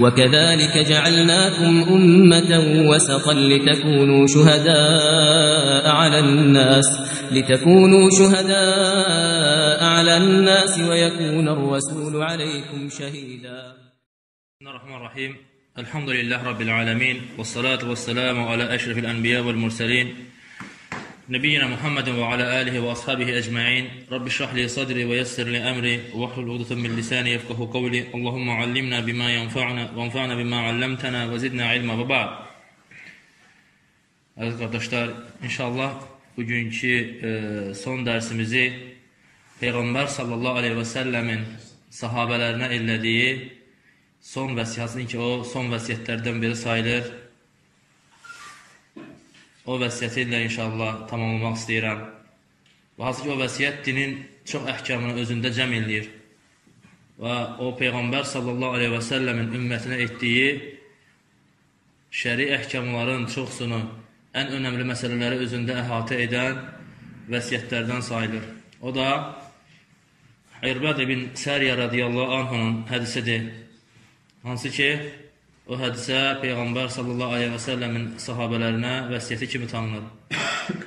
وكذلك جعلناكم أمة وسطا لتكونوا شهداء على الناس لتكونوا شهداء على الناس ويكون الرسول عليكم شهيدا. بسم الله الرحمن الرحيم. الحمد لله رب العالمين والصلاة والسلام على أشرف الأنبياء والمرسلين نبينا محمد وعلى آله وأصحابه أجمعين رب اشرح لي صدري ويسر لي أمري واحلل عقدة من لساني يفقه قولي اللهم علمنا بما ينفعنا وانفعنا بما علمتنا وزدنا علما وبعد Aziz qardaşlar, inşallah bugünkü e, son dərsimizi Peyğəmbər sallallahu aleyhi və səlləmin sahabələrinə elədiyi son vəsiyyətini ki, o son vəsiyyətlərdən biri sayılır. O vəsiyyəti ilə inşallah tamamlamaq istəyirəm. Və hansı ki, o vəsiyyət dinin çox əhkamını özündə cəm eləyir. Və o Peyğəmbər sallallahu aleyhi və səlləmin ümmətinə etdiyi şəri əhkamların çoxsunu, ən önəmli məsələləri özündə əhatə edən vəsiyyətlərdən sayılır. O da İrbəd ibn Səriyə radiyallahu anhunun hədisidir. Hansı ki, o hədisə Peyğəmbər sallallahu aleyhi və səlləmin sahabələrinə vəsiyyəti kimi tanınır.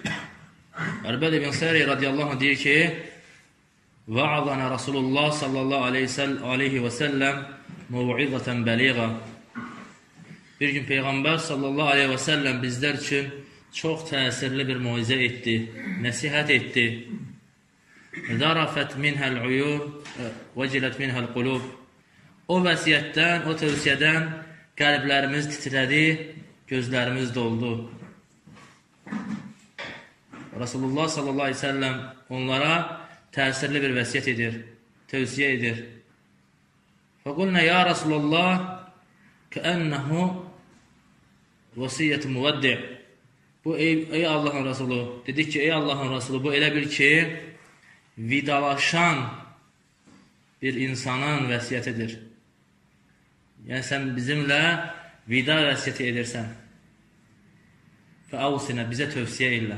Ərbəd ibn Səriyə radiyallahu anh deyir ki, Va'adana Rasulullah sallallahu aleyhi və səlləm muv'izətən bəliğə Bir gün Peyğəmbər sallallahu aleyhi və səlləm bizlər üçün çox təsirli bir muizə etdi, nəsihət etdi. Zarafət minhəl uyur və cilət minhəl qulub O vəsiyyətdən, o tövsiyədən qəlblərimiz titrədi, gözlərimiz doldu. Rasulullah sallallahu aleyhi ve sellem onlara təsirli bir vəsiyyət edir, tövsiyə edir. Fəqulnə ya Rasulullah kəənnəhu vəsiyyət müvəddi. Bu, ey, ey Allahın Rasulü, dedik ki, ey Allahın Rasulü, bu elə bil ki, vidalaşan bir insanın vəsiyyətidir. Yəni, sən bizimlə vida vəsiyyəti edirsən. Fəavsinə, bizə tövsiyə ilə.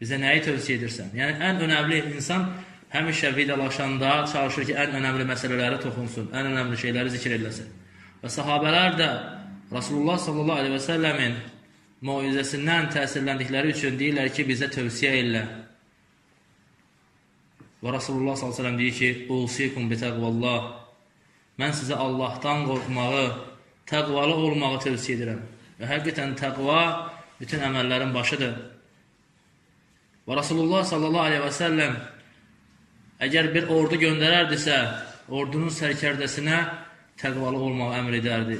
Bizə nəyi tövsiyə edirsən? Yəni, ən önəmli insan həmişə vidalaşanda çalışır ki, ən önəmli məsələləri toxunsun, ən önəmli şeyləri zikr ediləsin. Və sahabələr də Rasulullah sallallahu aleyhi və səlləmin muizəsindən təsirləndikləri üçün deyirlər ki, bizə tövsiyə ilə. Və Rasulullah s.ə.v deyir ki, Ulsikum bi təqvallah. Mən sizə Allahdan qorxmağı, təqvalı olmağı tövsiyə edirəm. Və həqiqətən təqva bütün əməllərin başıdır. Və Rasulullah s.ə.v əgər bir ordu göndərərdisə, ordunun sərkərdəsinə təqvalı olmağı əmr edərdi,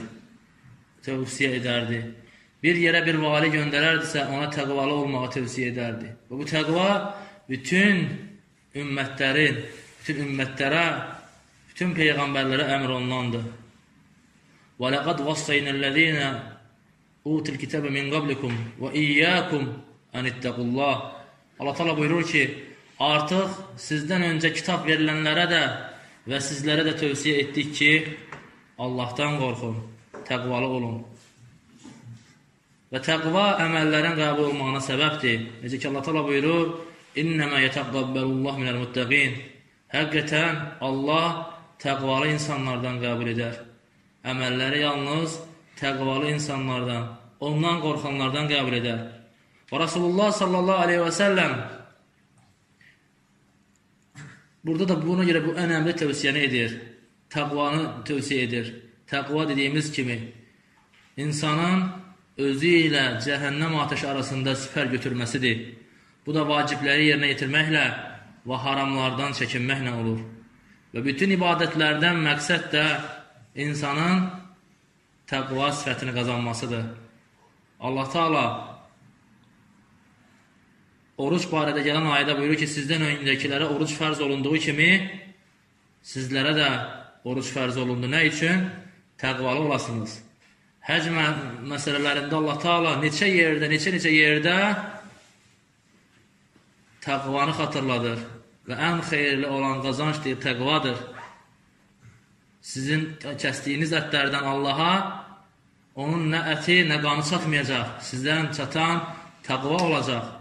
tövsiyə edərdi. Bir yerə bir vali göndərərdisə, ona təqvalı olmağı tövsiyə edərdi. Və bu təqva bütün ümmətlərin, bütün ümmətlərə, bütün peyğəmbərlərə əmr olunandır. Və ləqad vassəynəl-ləzīnə utul kitəbə min qablikum və iyyəkum ən ittəqullah. Allah təala buyurur ki, artıq sizdən öncə kitab verilənlərə də və sizlərə də tövsiyə etdik ki, Allahdan qorxun, təqvalı olun. Və təqva əməllərin qəbul olmağına səbəbdir. Necə ki, Allah təala buyurur, İnnəmə yətəqəbbəlullah minəl muttəqin. Həqiqətən Allah təqvalı insanlardan qəbul edər. Əməlləri yalnız təqvalı insanlardan, ondan qorxanlardan qəbul edər. Və Rasulullah sallallahu aleyhi və səlləm burada da buna görə bu önəmli tövsiyəni edir. Təqvanı tövsiyə edir. Təqva dediyimiz kimi insanın özü ilə cəhənnəm ateşi arasında sipər götürməsidir. Bu da vacibləri yerinə yetirməklə və haramlardan çəkinməklə olur. Və bütün ibadətlərdən məqsəd də insanın təqva sifətini qazanmasıdır. Allah Taala oruç barədə gələn ayədə buyurur ki, sizdən öncəkilərə oruç fərz olunduğu kimi sizlərə də oruç fərz olundu. Nə üçün? Təqvalı olasınız. Həc məsələlərində Allah Taala neçə yerdə, neçə-neçə yerdə təqvanı xatırladır və ən xeyirli olan qazanc deyir, təqvadır. Sizin kəsdiyiniz ətlərdən Allaha onun nə əti, nə qanı çatmayacaq. Sizdən çatan təqva olacaq.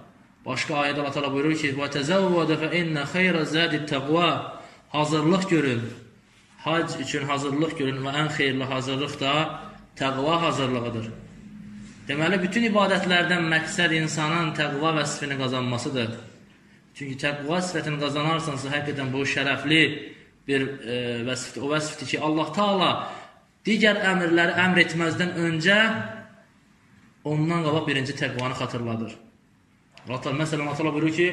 Başqa ayədə Allah təala buyurur ki: "Və təzəvvədə fə innə xeyra zədi təqva." Hazırlıq görün. hac üçün hazırlıq görün və ən xeyirli hazırlıq da təqva hazırlığıdır. Deməli, bütün ibadətlərdən məqsəd insanın təqva vəsfini qazanmasıdır. Çünki təqva sifətini qazanarsansa, həqiqətən bu şərəfli bir e, vəsfdir. O vəsfdir ki, Allah Taala digər əmrləri əmr etməzdən öncə ondan qabaq birinci təqvanı xatırladır. Allah Teala məsələn Allah buyurur ki: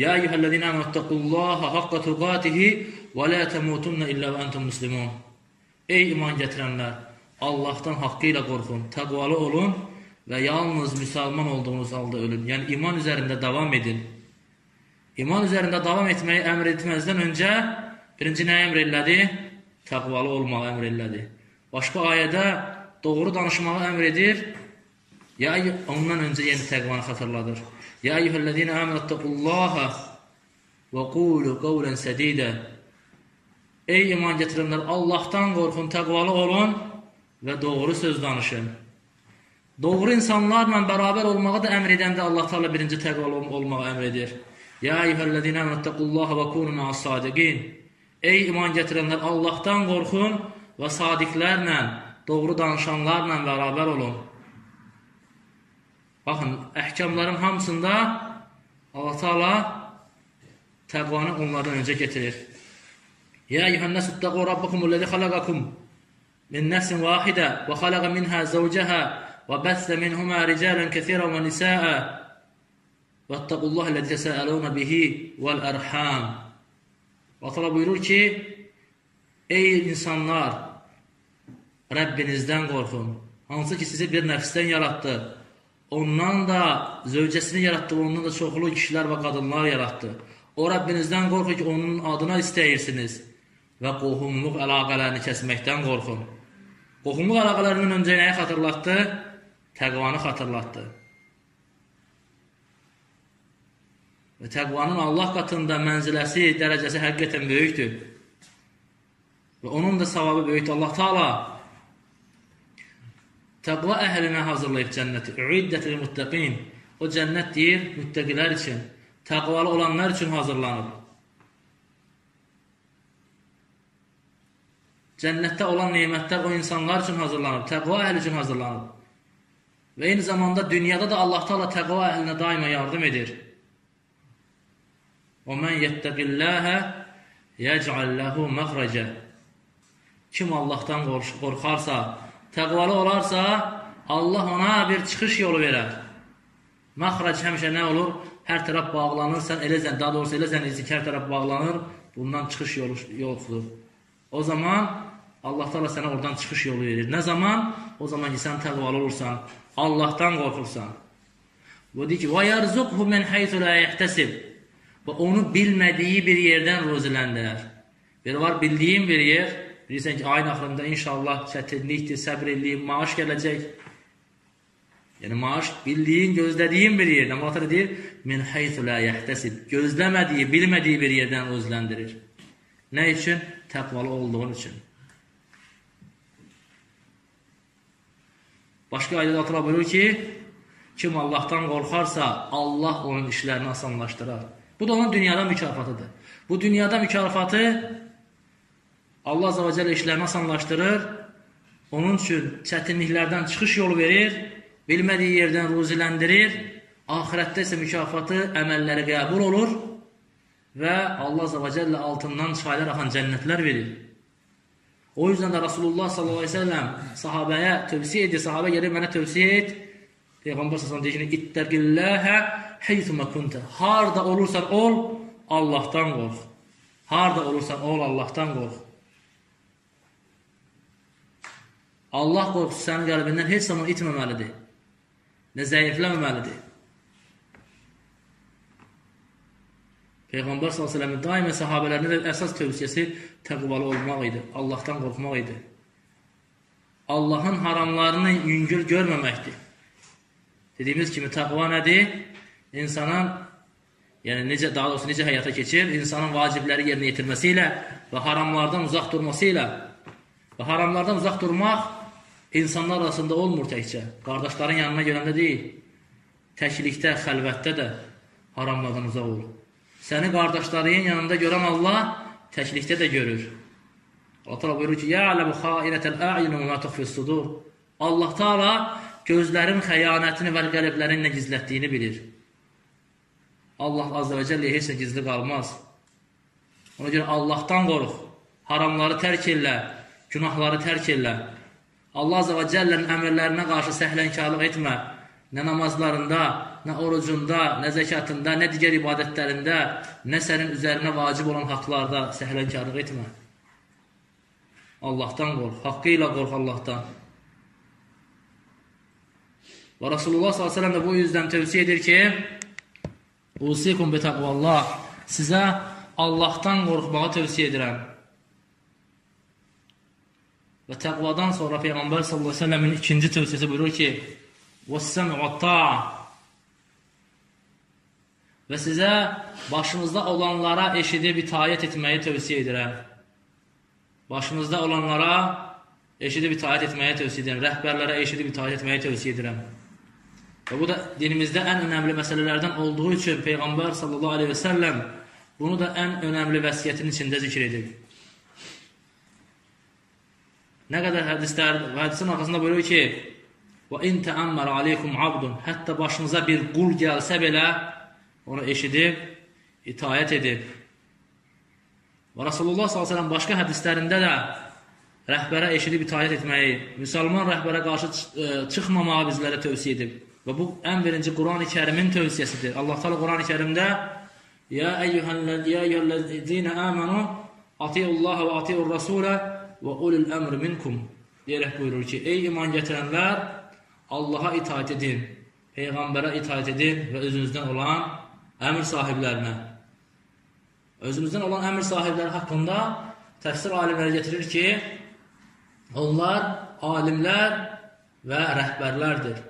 "Ya eyyuhellezina amettaqullaha haqqa tuqatihi və la tamutunna illa və entum muslimun." Ey iman gətirənlər, Allahdan haqqı ilə qorxun, təqvalı olun və yalnız müsəlman olduğunuz halda ölün. Yəni iman üzərində davam edin. İman üzərində davam etməyi əmr etməzdən öncə birinci nə əmr elədi? Təqvalı olmağı əmr elədi. Başqa ayədə doğru danışmağı əmr edir. Ya ondan öncə yeni təqvanı xatırladır. Ya eyyuhellezine amenettakullaha və qulu qavlan sadida. Ey iman gətirənlər, Allahdan qorxun, təqvalı olun və doğru söz danışın. Doğru insanlarla bərabər olmağı da əmr edəndə Allah Taala birinci təqvalı olmağı əmr edir. Ya eyyuhellezine amenettakullaha və kunu ma'as-sadiqin. Ey iman gətirənlər, Allahdan qorxun və sadiqlərlə, doğru danışanlarla bərabər olun. Baxın, əhkamların hamısında Allah Taala təqvanı onlardan öncə getirir. Ya eyyuhannas ittaqu rabbakumul-lezî xalaqakum min nefsin vahidə və xalaqa minhā zawjaha və bassa minhumā rijalan kəsiran və nisā'a Vattaqullaha ləzi təsəəluna bihi vəl-ərham. Allah Taala buyurur ki: Ey insanlar, Rəbbinizdən qorxun. Hansı ki sizi bir nəfsdən yaratdı Ondan da zövcəsini yaratdı, ondan da çoxlu kişilər və qadınlar yaratdı. O Rəbbinizdən qorxun ki, onun adına istəyirsiniz və qohumluq əlaqələrini kəsməkdən qorxun. Qohumluq əlaqələrindən öncə nəyi xatırlatdı? Təqvanı xatırlatdı. Və təqvanın Allah qatında mənziləsi, dərəcəsi həqiqətən böyükdür. Və onun da savabı böyükdür. Allah Taala Təqva əhlinə hazırlayıb cənnəti. Üiddətil muttəqin. O cənnət deyir müttəqilər üçün, təqvalı olanlar üçün hazırlanıb. Cənnətdə olan nemətlər o insanlar üçün hazırlanıb, təqva əhli üçün hazırlanıb. Və eyni zamanda dünyada da Allah Taala təqva əhlinə daima yardım edir. O men yettəqilləhə yec'al lehu məxrəcə. Kim Allahdan qorxarsa, təqvalı olarsa, Allah ona bir çıxış yolu verər. Məxrac həmişə nə olur? Hər tərəf bağlanır, sən eləcən, daha doğrusu eləcən izik hər tərəf bağlanır, bundan çıxış yolu yoxdur. O zaman Allah Taala sənə oradan çıxış yolu verir. Nə zaman? O zaman ki, sən təqvalı olursan, Allahdan qorxursan. Bu deyir ki, "Və yarzuqhu min haythu la yahtasib." Və onu bilmədiyi bir yerdən ruziləndilər. Bir var bildiyin bir yer, Bilirsən ki, ayın axırında inşallah çətinlikdir, səbr eləyim, maaş gələcək. Yəni, maaş bildiyin, gözlədiyin bir yerdən. Allah deyir, min haythu la yahtəsib. Gözləmədiyi, bilmədiyi bir yerdən özləndirir. Nə üçün? Təqvalı olduğun üçün. Başqa ayədə Allah buyurur ki, kim Allahdan qorxarsa, Allah onun işlərini asanlaşdırar. Bu da onun dünyada mükafatıdır. Bu dünyada mükafatı Allah Azza və Cəllə işlərini asanlaşdırır, onun üçün çətinliklərdən çıxış yolu verir, bilmədiyi yerdən ruziləndirir, ahirətdə isə mükafatı əməlləri qəbul olur və Allah Azza və Cəllə altından çaylar axan cənnətlər verir. O yüzden də Rasulullah sallallahu aleyhi ve sellem sahabəyə tövsiyə edir, sahabə gəlir mənə tövsiyə et. Peyğəmbər sallallahu aleyhi ve sellem deyir, İttəqilləhə heythumə kuntə. Harda olursan ol, Allahdan qorx. Harda olursan ol, Allahdan qorx. Allah qorxusu sənin qəlbindən heç zaman itməməlidir. Nə zəifləməməlidir. Peyğəmbər s.ə.v-in daimə sahabələrinə də əsas tövsiyəsi təqvalı olmaq idi. Allahdan qorxmaq idi. Allahın haramlarını yüngül görməməkdir. Dediyimiz kimi təqva nədir? İnsanın, yəni necə, daha doğrusu necə həyata keçir? İnsanın vacibləri yerinə yetirməsi ilə və haramlardan uzaq durması ilə və haramlardan uzaq durmaq insanlar arasında olmur təkcə. Qardaşların yanına gələndə deyil. Təklikdə, xəlvətdə də haramlardan uzaq ol. Səni qardaşların yanında görən Allah təklikdə də görür. Allah Taala buyurur ki: "Ya'lamu xainətel a'yun və ma tuxfis sudur." Allah Taala gözlərin xəyanətini və qəlblərin nə gizlətdiyini bilir. Allah azza və cəllə heç nə gizli qalmaz. Ona görə Allahdan qorx. Haramları tərk elə, günahları tərk elə. Allah azza və cəllənin əmrlərinə qarşı səhlənkarlıq etmə. Nə namazlarında, nə orucunda, nə zəkatında, nə digər ibadətlərində, nə sənin üzərinə vacib olan haqlarda səhlənkarlıq etmə. Allahdan qorx, haqqı ilə qorx Allahdan. Və Rasulullah s.ə.v də bu yüzdən tövsiyə edir ki, Usikum bi taqvallah. Sizə Allahdan qorxmağı tövsiyə edirəm. Və təqvadan sonra Peyğəmbər səlləmin ikinci tövsiyəsi buyurur ki: "Vəs-səm'u və-ta'a." Və sizə başınızda olanlara eşidib itayət etməyi tövsiyə edirəm. Başınızda olanlara eşidib itayət etməyi tövsiyə edirəm. Rəhbərlərə eşidib itayət etməyi tövsiyə edirəm. Və bu da dinimizdə ən önəmli məsələlərdən olduğu üçün Peyğəmbər sallallahu aleyhi və səlləm bunu da ən önəmli vəsiyyətin içində zikr edib. Nə qədər hədislər, hədisin arxasında buyurur ki, Və in təəmmər aleykum abdun Hətta başınıza bir qul gəlsə belə onu eşidib, itayət edib. Və Rasulullah s.ə.v başqa hədislərində də rəhbərə eşidib itayət etməyi, müsəlman rəhbərə qarşı çıxmamağı bizlərə tövsiyə edib. Və bu ən birinci Quran-ı Kərimin tövsiyəsidir. Allah Teala Quran-ı Kərimdə Ya eyyuhellezine amanu atiullah və atiur rasulə və ulul əmr minkum deyərək buyurur ki, ey iman gətirənlər Allaha itaat edin, Peyğəmbərə itaat edin və özünüzdən olan əmr sahiblərinə. Özümüzdən olan əmr sahibləri haqqında təfsir alimləri getirir ki, onlar alimlər və rəhbərlərdir.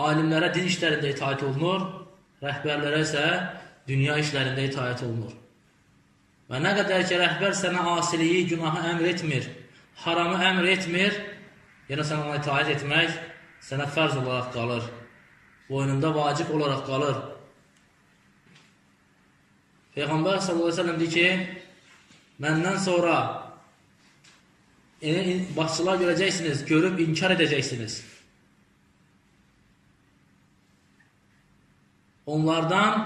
Alimlərə din işlərində itaat olunur, rəhbərlərə isə dünya işlərində itaat olunur. Və nə qədər ki, rəhbər sənə asiliyi, günahı əmr etmir, haramı əmr etmir, yenə sən ona itaat etmək sənə fərz olaraq qalır, boynunda vacib olaraq qalır. Peyğəmbər s.ə.v deyir ki, məndən sonra başçılar görəcəksiniz, görüb inkar edəcəksiniz. Onlardan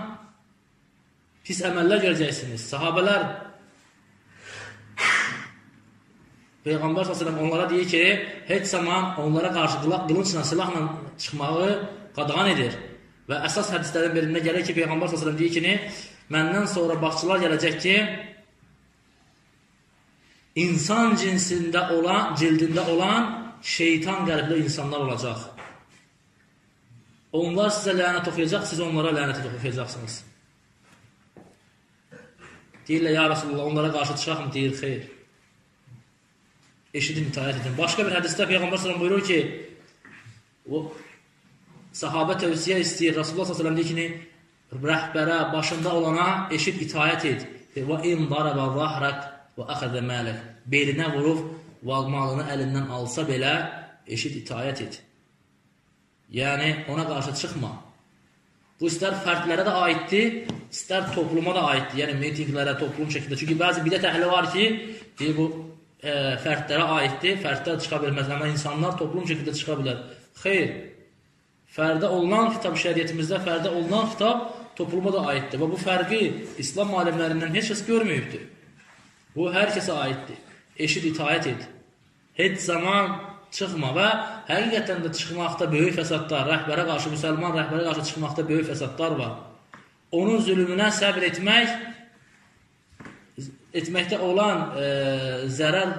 pis əməllər görəcəksiniz. Sahabələr Peyğəmbər s.ə.v onlara deyir ki, heç zaman onlara qarşı qılınçla, silahla çıxmağı qadağan edir. Və əsas hədislərin birində gəlir ki, Peyğəmbər s.ə.v deyir ki, məndən sonra başçılar gələcək ki, insan cinsində olan, cildində olan şeytan qəlbli insanlar olacaq. Onlar sizə lənət oxuyacaq, siz onlara lənət oxuyacaqsınız. Deyirlər, ya Rasulullah, onlara qarşı çıxaqmı? Deyir, xeyr. Eşidin, itayət edin. Başqa bir hədisdə Peyğəmbər s.ə.v buyurur ki, o sahabə tövsiyə istəyir. Rasulullah s.ə.v deyir ki, rəhbərə, başında olana eşid, itayət et. Və in darabə zahrək və əxədə mələk. Belinə vurub, malını əlindən alsa belə, eşid, itayət et. Yəni, ona qarşı çıxma. Bu, istər fərdlərə də aiddir, istər topluma da aiddir. Yəni, mitinglərə, toplum şəkildə. Çünki bəzi bidət əhli var ki, deyir, bu e, fərdlərə aiddir, fərdlər çıxa bilməz, amma insanlar toplum şəkildə çıxa bilər. Xeyr, fərdə olunan kitab şəriyyətimizdə fərdə olunan kitab topluma da aiddir. Və bu fərqi İslam alimlərindən heç kəs görməyibdir. Bu, hər kəsə aiddir. Eşid, itayət et. Heç zaman çıxma və həqiqətən də çıxmaqda böyük fəsadlar, rəhbərə qarşı, müsəlman rəhbərə qarşı çıxmaqda böyük fəsadlar var. Onun zülmünə səbr etmək, etməkdə olan e, zərər,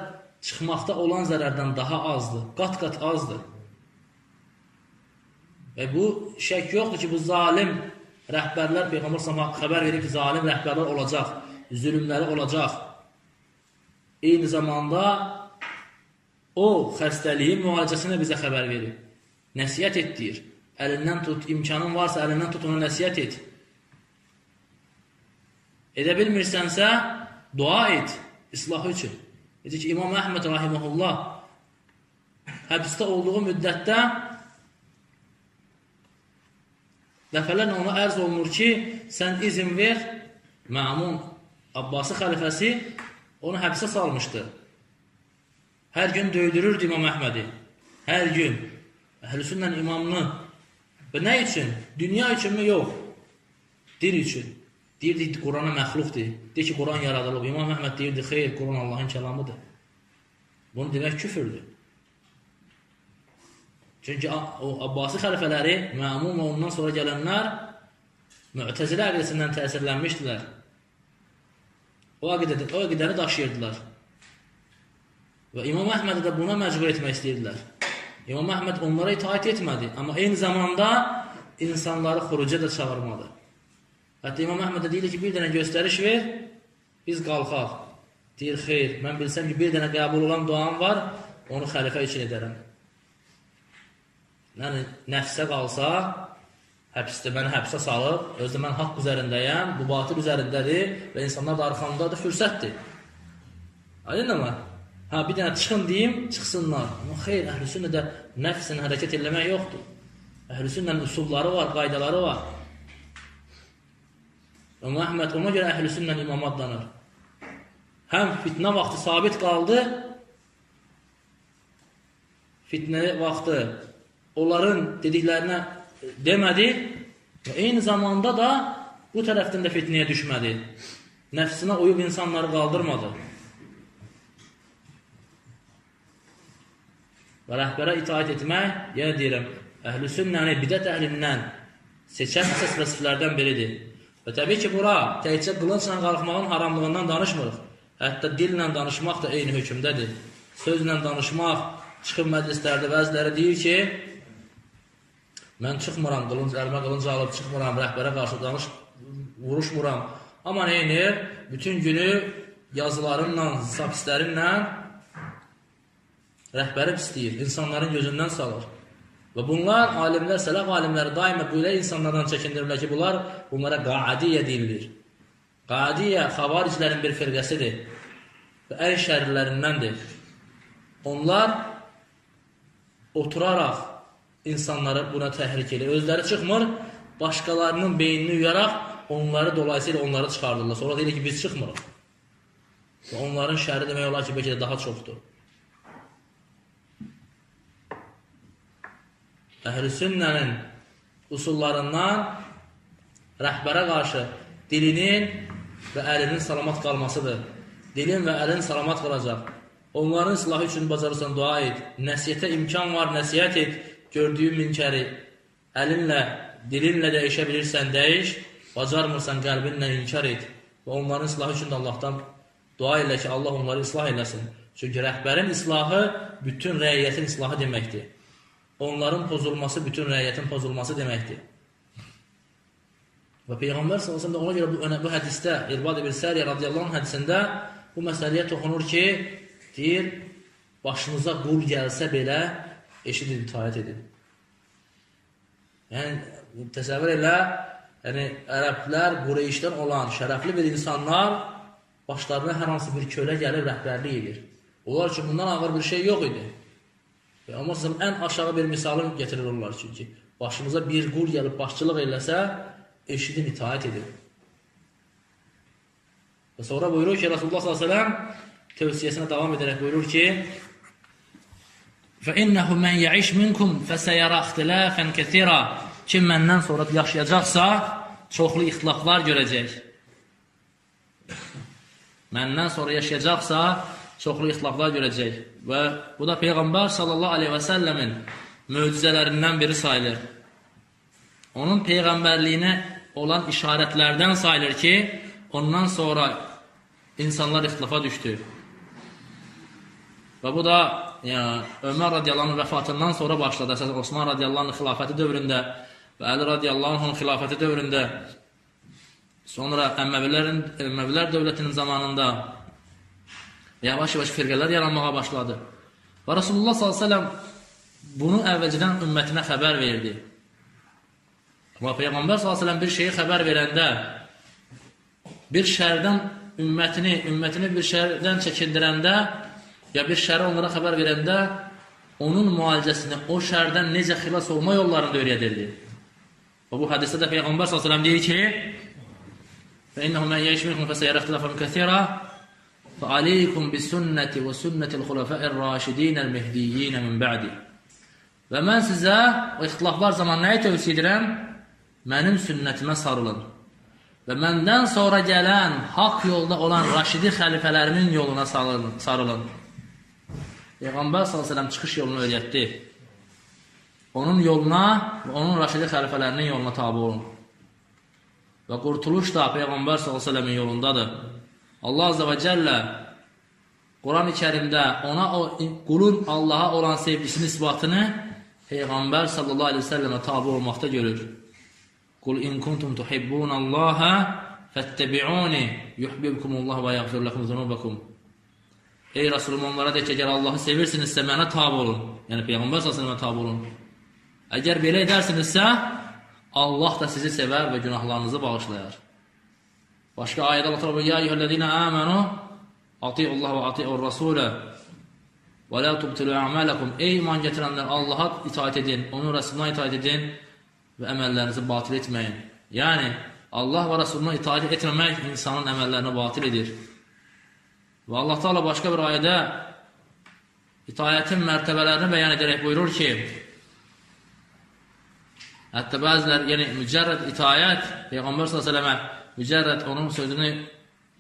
çıxmaqda olan zərərdən daha azdır, qat-qat azdır. Və bu şək yoxdur ki, bu zalim rəhbərlər, Peyğəmbər sama xəbər verir ki, zalim rəhbərlər olacaq, zülmləri olacaq. Eyni zamanda O, xəstəliyin müalicəsində bizə xəbər verir. Nəsiyyət et deyir. Əlindən tut, imkanın varsa əlindən tut, ona nəsiyyət et. Edə bilmirsənsə, dua et, islahı üçün. Dedi ki, İmam Əhməd rahiməhullah həbsdə olduğu müddətdə dəfələrlə ona ərz olunur ki, sən izin ver, Məmun Abbasi xəlifəsi onu həbsə salmışdı. Hər gün döydürürdü İmam Əhmədi. Hər gün. Əhlüsünnə imamını. Və nə üçün? Dünya üçünmü? Yox. Din üçün. Deyirdi, Qurana məxluqdur. Deyir ki, Quran yaradılıb. İmam Əhməd deyirdi, xeyr, Quran Allahın kəlamıdır. Bunu demək küfürdür. Çünki o Abbasi xəlifələri, məmum və ondan sonra gələnlər Mü'təzilə əqidəsindən təsirlənmişdilər. O əqidəni, o əqidəni daşıyırdılar. Və İmam Əhmədi də buna məcbur etmək istəyirdilər. İmam Əhməd onlara itaat etmədi, amma eyni zamanda insanları xuruca da çağırmadı. Hətta İmam Əhməd də deyir ki, bir dənə göstəriş ver, biz qalxaq. Deyir, xeyr, mən bilsəm ki, bir dənə qəbul olan duam var, onu xəlifə üçün edərəm. Yəni, nəfsə qalsa, həbsdə məni həbsə salıb, özdə mən haqq üzərindəyəm, bu batil üzərindədir və insanlar da arxamdadır, fürsətdir. Aydın mı? Hə, bir dənə çıxın deyim, çıxsınlar. Amma xeyr, əhl-i sünnədə nəfsən hərəkət eləmək yoxdur. Əhl-i sünnənin üsulları var, qaydaları var. Amma Əhməd ona görə əhl-i sünnən imam adlanır. Həm fitnə vaxtı sabit qaldı, fitnə vaxtı onların dediklərinə demədi və eyni zamanda da bu tərəfdən də fitnəyə düşmədi. Nəfsinə uyub insanları qaldırmadı. Və rəhbərə itaat etmək, yenə deyirəm, əhl-i sünnəni bidət əhlindən seçən əsas vəsiflərdən biridir. Və təbii ki, bura təkcə qılıncla qalxmağın haramlığından danışmırıq. Hətta dillə danışmaq da eyni hökmdədir. Sözlə danışmaq, çıxıb məclislərdə bəziləri deyir ki, mən çıxmıram, qılınc, əlimə qılınc alıb çıxmıram, rəhbərə qarşı danış, vuruşmuram. Amma neynir? Bütün günü yazılarınla, zapislərinlə rəhbəri pisləyir, insanların gözündən salır. Və bunlar alimlər, sələf alimləri daima belə insanlardan çəkindirirlər ki, bunlar bunlara qaadiyyə deyilir. Qaadiyyə xavariclərin bir firqəsidir və ən şərrilərindəndir. Onlar oturaraq insanları buna təhrik edir. Özləri çıxmır, başqalarının beynini uyaraq onları dolayısıyla onları çıxardırlar. Sonra deyir ki, biz çıxmırıq. Və onların şəri demək olar ki, bəlkə də daha çoxdur. Əhl-i sünnənin usullarından rəhbərə qarşı dilinin və əlinin salamat qalmasıdır. Dilin və əlin salamat qalacaq. Onların silahı üçün bacarırsan dua et. Nəsiyyətə imkan var, nəsiyyət et. Gördüyün minkəri əlinlə, dilinlə dəyişə bilirsən, dəyiş. Bacarmırsan, qəlbinlə inkar et. Və onların silahı üçün də Allahdan dua elə ki, Allah onları islah eləsin. Çünki rəhbərin islahı bütün rəiyyətin islahı deməkdir onların pozulması bütün rəiyyətin pozulması deməkdir. Və Peyğəmbər sallallahu əleyhi ona görə bu bu hədisdə İrbad ibn Səriyə radiyallahu anh hədisində bu məsələyə toxunur ki, deyir, başınıza qul gəlsə belə eşidin, itaət edin. Yəni təsəvvür elə, yəni ərəblər Qureyşdən olan şərəfli bir insanlar başlarına hər hansı bir kölə gəlib rəhbərlik edir. Onlar üçün bundan ağır bir şey yox idi. Peyğəmbər sallallahu ən aşağı bir misalını gətirir onlar çünki başımıza bir qul gəlib başçılıq eləsə, eşidin itaat edin. Və sonra buyurur ki, Rasulullah sallallahu tövsiyəsinə davam edərək buyurur ki: "Fə-innehu men ya'ish minkum fesayara ihtilafan kesira." Kim məndən sonra yaşayacaqsa, çoxlu ixtilaflar görəcək. Məndən sonra yaşayacaqsa, çoxlu ixtilaflar görəcək. Və bu da Peyğəmbər sallallahu aleyhi və səlləmin möcüzələrindən biri sayılır. Onun Peyğəmbərliyinə olan işarətlərdən sayılır ki, ondan sonra insanlar ixtilafa düşdü. Və bu da yəni, Ömər radiyallahu vəfatından sonra başladı. Əsas Osman radiyallahu xilafəti dövründə və Əli radiyallahu xilafəti dövründə sonra Əmməvilərin, Əmməvilər dövlətinin zamanında Yavaş-yavaş firqələr yaranmağa başladı. Və Rasulullah s.ə.v bunu əvvəlcədən ümmətinə xəbər verdi. Amma Peyğəmbər s.ə.v bir şeyi xəbər verəndə bir şərdən ümmətini, ümmətini bir şərdən çəkindirəndə ya bir şəri onlara xəbər verəndə onun müalicəsini o şərdən necə xilas olma yollarını öyrədirdi. Və bu hədisdə də Peyğəmbər s.ə.v deyir ki: "Fə innəhu men yeşmikum fəsəyərə ixtilafan kəsira" فَعَلَيْكُمْ بِسُنَّةِ وَسُنَّةِ الْخُلَفَاءِ الرَّاشِدِينَ الْمَهْدِيِّينَ مِنْ بَعْدِ Və mən sizə o ixtilaflar zaman nəyi tövsiyə edirəm? Mənim sünnətimə sarılın. Və məndən sonra gələn haqq yolda olan Raşidi xəlifələrimin yoluna sarılın. Peyğəmbər s.ə.v çıxış yolunu öyrətdi. Onun yoluna və onun Raşidi xəlifələrinin yoluna tabi olun. Və qurtuluş da Peyğəmbər s.ə.v-in yolundadır. Allah Azze və Cəllə Quran-ı kərimdə ona qulun Allaha olan sevgisinin isbatını Peyğəmbər sallallahu aleyhi ve sellemə tabi olmaqda görür. Qul in kuntum tuhibbunallaha fəttəbi'uni yuhbibkumullah və yəğfir ləkum zunubakum. Ey Rasulüm onlara de ki, əgər Allahı sevirsinizsə mənə tabi olun. Yəni Peyğəmbər sallallahu aleyhi tabi olun. Əgər belə edərsinizsə Allah da sizi sevər və günahlarınızı bağışlayar. Başqa ayədə Allah təala ya eyyuhellezina amanu atiullah və atiur rasulə və la tubtilu a'malakum. Ey iman gətirənlər, Allaha itaat edin, onun rəsuluna itaat edin və əməllərinizi batil etməyin. Yəni Allah və rəsuluna itaat etməmək insanın əməllərini batil edir. Və Allah Taala başqa bir ayədə itayətin mərtəbələrini bəyan edərək buyurur ki, Hətta bəzilər, yəni mücərrəd itayət Peyğəmbər s.ə.və mücərrəd onun sözünü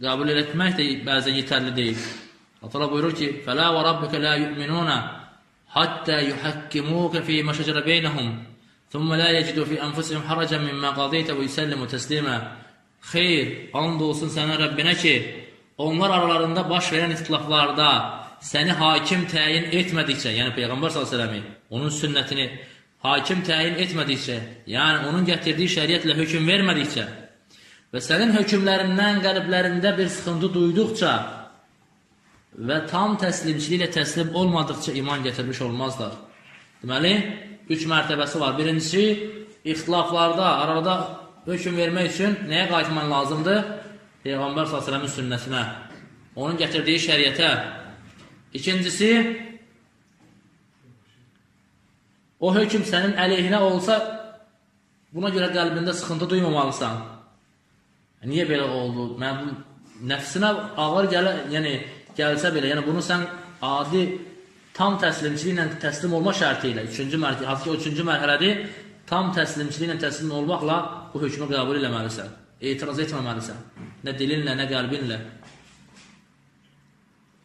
qəbul etmək də bəzən yetərli deyil. Allah buyurur ki: "Fələ və rabbika la yu'minuna hatta yuhakkimuka fi ma şəcərə beynəhum, thumma la yacidu fi anfusihim haracan mimma qadayta və yusallimu təslima." Xeyr, and olsun sənə Rəbbinə ki, onlar aralarında baş verən ixtilaflarda səni hakim təyin etmədikcə, yəni Peyğəmbər s.ə.v onun sünnətini hakim təyin etmədikcə, yəni onun gətirdiyi şəriətlə hökm vermədikcə və sənin hökmlərindən qəlblərində bir sıxıntı duyduqca və tam təslimçiliklə təslim olmadıqca iman gətirmiş olmazlar. Deməli, üç mərtəbəsi var. Birincisi, ixtilaflarda, arada hökm vermək üçün nəyə qayıtman lazımdır? Peyğəmbər s.ə.v-in sünnəsinə, onun gətirdiyi şəriətə. İkincisi, o hökm sənin əleyhinə olsa, buna görə qəlbində sıxıntı duymamalısan. Niyə belə oldu? Mən bu nəfsinə ağır gələ, yəni gəlsə belə, yəni bunu sən adi tam təslimçiliklə təslim olma şərti ilə, üçüncü mərhələ, hansı ki, o üçüncü mərhələdir, tam təslimçiliklə təslim olmaqla bu hökmü qəbul eləməlisən, etiraz etməməlisən, nə dilinlə, nə qəlbinlə.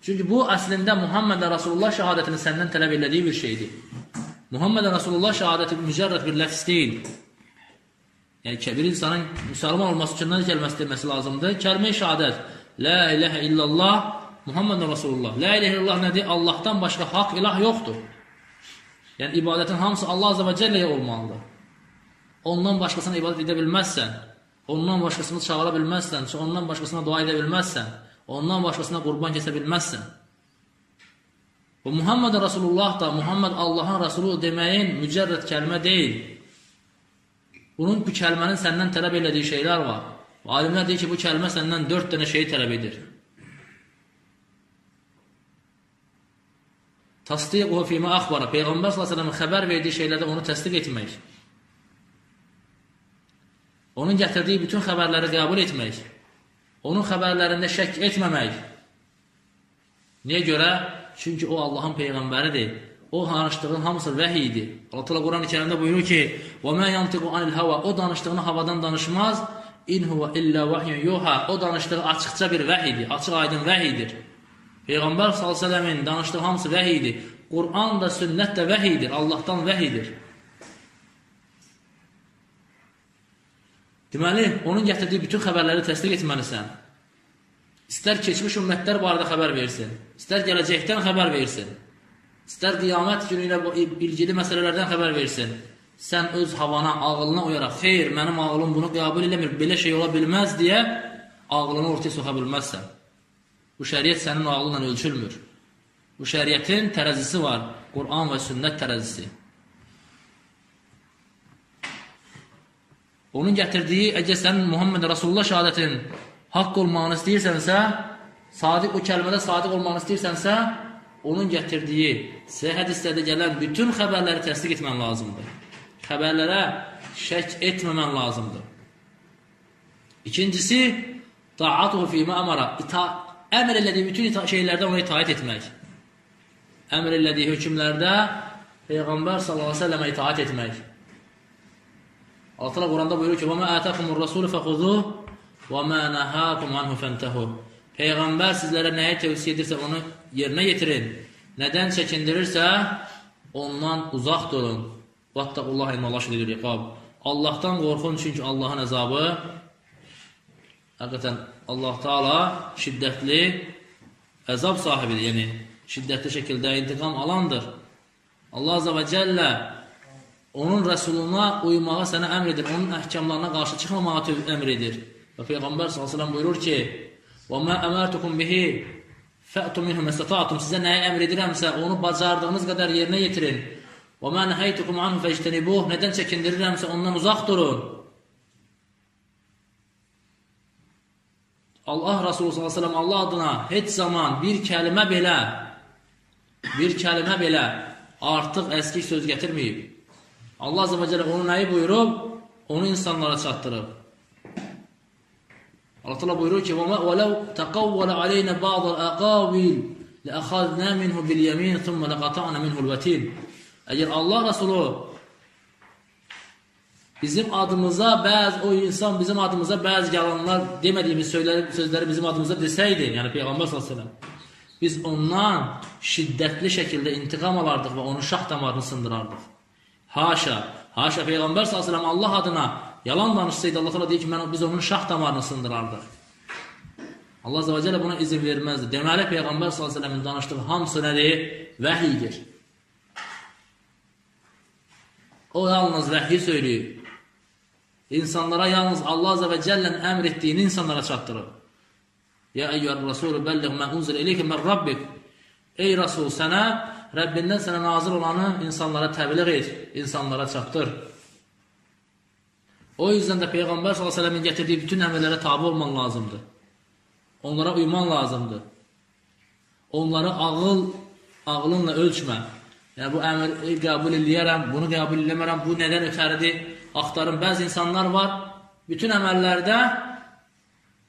Çünki bu əslində Muhammed Rasulullah şəhadətini səndən tələb elədiyi bir şeydir. Muhammed Rasulullah şəhadəti mücərrəd bir ləfs deyil. Yəni bir insanın müsəlman olması üçün nə kəlməsi deməsi lazımdır? Kəlmə-i şəhadət. La ilahə illallah Muhammed Rasulullah. La ilahə illallah nədir? Allahdan başqa haqq ilah yoxdur. Yəni ibadətin hamısı Allah azza və cəlləyə olmalıdır. Ondan başqasına ibadət edə bilməzsən, ondan başqasını çağıra bilməzsən, ondan başqasına dua edə bilməzsən, ondan başqasına qurban kəsə bilməzsən. Bu Muhammed Rasulullah da Muhammed Allahın Rasulu deməyin mücərrəd kəlmə deyil. Bunun bu kəlmənin səndən tələb elədiyi şeylər var. Alimlər deyir ki, bu kəlmə səndən dörd dənə şeyi tələb edir. Tasdiqu fīmə axbara. Peyğəmbər s.ə.v xəbər verdiyi şeylərdə onu təsdiq etmək. Onun gətirdiyi bütün xəbərləri qəbul etmək. Onun xəbərlərində şək etməmək. Niyə görə? Çünki o Allahın Peyğəmbəridir. O danışdığın hamısı vəhiy idi. Allah Teala Quran-ı Kərimdə buyurur ki: "Və mə yantiqu anil hava." O danışdığını havadan danışmaz. İn huwa illa vahyun yuha. O danışdığı açıqca bir vəhidir, açıq-aydın vəhidir. Peyğəmbər səlləmin danışdığı hamısı vəhidir. Quran da, sünnət də vəhidir, Allahdan vəhidir. Deməli, onun gətirdiyi bütün xəbərləri təsdiq etməlisən. İstər keçmiş ümmətlər barədə xəbər versin, istər gələcəkdən xəbər versin. İstər qiyamət günü ilə ilgili məsələlərdən xəbər versin. Sən öz havana, ağılına uyaraq, xeyr, mənim ağlım bunu qəbul eləmir, belə şey ola bilməz deyə ağlını ortaya soxa bilməzsən. Bu şəriət sənin ağlınla ölçülmür. Bu şəriətin tərəzisi var, Quran və sünnət tərəzisi. Onun gətirdiyi, əgər sənin Muhammed Rasulullah şəhadətin haqq olmağını istəyirsənsə, sadiq o kəlmədə sadiq olmağını istəyirsənsə, onun gətirdiyi səhih hədislərdə gələn bütün xəbərləri təsdiq etmən lazımdır. Xəbərlərə şək etməmən lazımdır. İkincisi, taatuhu fīmə əmara, ita əmr elədiyi bütün şeylərdə ona itaat etmək. Əmr elədiyi hökmlərdə Peyğəmbər sallallahu əleyhi və səlləmə itaat etmək. Allah Teala Quranda buyurur ki: "Və mə atakumur rasul fəxuzuh və mə nahakum anhu fəntahu." Peyğəmbər sizlərə nəyi tövsiyə edirsə onu yerinə yetirin. Nədən çəkindirirsə, ondan uzaq durun. Vattaqullah ilmallah şidir iqab. Allahdan qorxun, çünki Allahın əzabı həqiqətən Allah Taala şiddətli əzab sahibidir. Yəni şiddətli şəkildə intiqam alandır. Allah Azza və Cəllə onun rəsuluna uymağa sənə əmr edir, onun əhkamlarına qarşı çıxmamağa əmr edir. Və Peyğəmbər sallallahu əleyhi və səlləm buyurur ki: "Və mə əmərtukum bihi Fətum minhum istatatum. Sizə nəyi əmr edirəmsə, onu bacardığınız qədər yerinə yetirin. Və mən həytukum anhu fectenibuh. Nədən çəkindirirəmsə, ondan uzaq durun. Allah Resulü sallallahu əleyhi və səlləm Allah adına heç zaman bir kəlmə belə bir kəlmə belə artıq əskik söz gətirməyib. Allah Azəbəcələ onu nəyi buyurub? Onu insanlara çatdırıb. Allah Teala buyurur ki: "Və taqawwala aleyna ba'd al-aqawil la'akhadna minhu bil yamin thumma laqata'na minhu al-watin." Əgər Allah Rəsulu bizim adımıza bəzi o insan bizim adımıza bəzi yalanlar demədiyimiz sözləri, sözləri bizim adımıza desəydi, yəni Peyğəmbər sallallahu biz ondan şiddətli şəkildə intiqam alardıq və onun şah damarını sındırardıq. Haşa, haşa Peyğəmbər sallallahu Allah adına yalan danışsaydı Allah təala deyir ki, mən biz onun şah damarını sındırardıq. Allah Azza və Cəllə buna izin verməzdi. Deməli Peyğəmbər sallallahu əleyhi danışdığı hamısı nədir? Vəhiydir. O yalnız vəhiy söyləyir. İnsanlara yalnız Allah Azza və Cəllənin əmr etdiyini insanlara çatdırır. Ya eyyuhər Rasul bəlliğ mən unzir eləyəkə mən Rabbik. Ey Rasul sənə Rəbbindən sənə nazil olanı insanlara təbliğ et, insanlara çatdır. O yüzden də Peyğəmbər s.ə.v-in gətirdiyi bütün əmrlərə tabi olman lazımdır. Onlara uyman lazımdır. Onları ağıl, ağlınla ölçmə. Yəni, bu əmri qəbul eləyərəm, bunu qəbul eləmərəm, bu nədən ötəridir? Axtarın. Bəzi insanlar var, bütün əməllərdə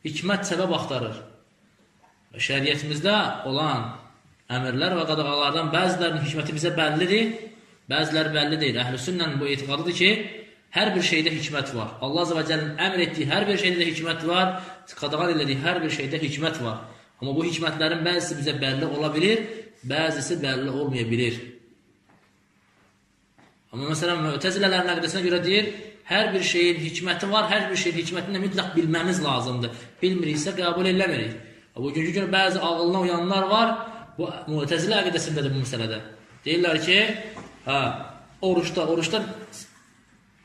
hikmət səbəb axtarır. Şəriyyətimizdə olan əmrlər və qadağalardan bəzilərinin hikməti bizə bəllidir, bəziləri bəlli deyil. Əhl-i sünnənin bu etiqadıdır ki, Hər bir şeydə hikmət var. Allah Azze və Cəllənin əmr etdiyi hər bir şeydə hikmət var, qadağan elədiyi hər bir şeydə hikmət var. Amma bu hikmətlərin bəzisi bizə bəlli ola bilir, bəzisi bəlli olmaya bilir. Amma məsələn, mütəzilələrin əqdəsinə görə deyir, hər bir şeyin hikməti var, hər bir şeyin hikmətini də mütləq bilməmiz lazımdır. Bilmiriksə, qəbul eləmirik. Bugünkü gün bəzi ağılına uyanlar var, bu mütəzilə əqdəsindədir bu məsələdə. Deyirlər ki, hə, oruçda, oruçda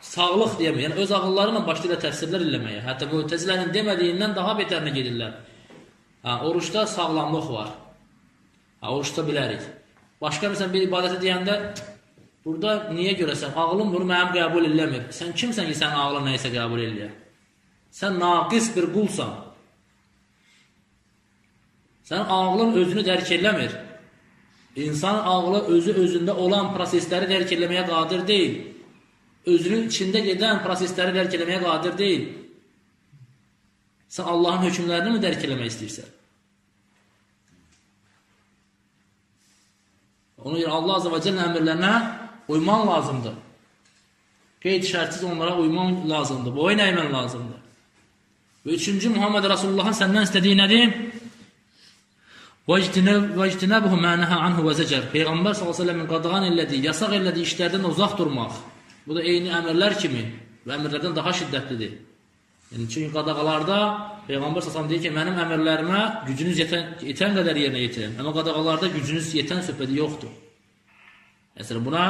sağlıq deyəmir. Yəni öz ağılları ilə başlayırlar təfsirlər eləməyə. Hətta Mu'təzilənin demədiyindən daha betərinə gedirlər. Ha, oruçda sağlamlıq var. Ha, oruçda bilərik. Başqa məsələn bir ibadəti deyəndə burada niyə görəsən ağlım bunu mənim qəbul eləmir. Sən kimsən ki, sən ağlın nəyisə qəbul eləyə? Sən naqis bir qulsan. Sən ağlın özünü dərk eləmir. İnsan ağlı özü özündə olan prosesləri dərk eləməyə qadir deyil özünün içində gedən prosesləri dərk eləməyə qadir deyil. Sən Allahın hökmlərini mi dərk eləmək istəyirsən? Ona görə Allah Azə və Cəllə əmirlərinə uyman lazımdır. Qeyd şərtsiz onlara uyman lazımdır. Boyun əymən lazımdır. Və üçüncü Muhammed Rasulullahın səndən istədiyi nədir? وَاجْتِنَبُهُ مَا نَهَا عَنْهُ وَزَجَرْ Peyğəmbər s.ə.v-in qadağan elədiyi, yasaq elədiyi işlərdən uzaq durmaq. Bu da eyni əmrlər kimi və əmrlərdən daha şiddətlidir. Yəni, çünki qadağalarda Peyğəmbər səsəm deyir ki, mənim əmrlərimə gücünüz yetən, yetən qədər yerinə yetirin. Amma qadağalarda gücünüz yetən söhbəti yoxdur. Məsələn, buna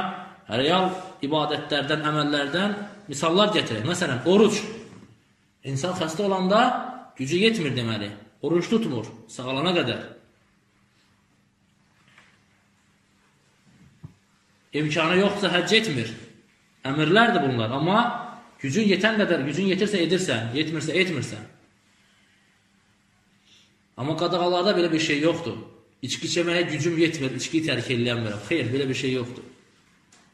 real ibadətlərdən, əməllərdən misallar gətirir. Məsələn, oruç. İnsan xəstə olanda gücü yetmir deməli. Oruç tutmur, sağalana qədər. İmkanı yoxsa həcc etmir. Əmrlərdir bunlar. Amma gücün yetən qədər, gücün yetirsə edirsən, yetmirsə etmirsən. Amma qadağalarda belə bir şey yoxdur. İçki içəməyə gücüm yetmir, içkiyi tərk eləyəmirəm. Xeyr, belə bir şey yoxdur.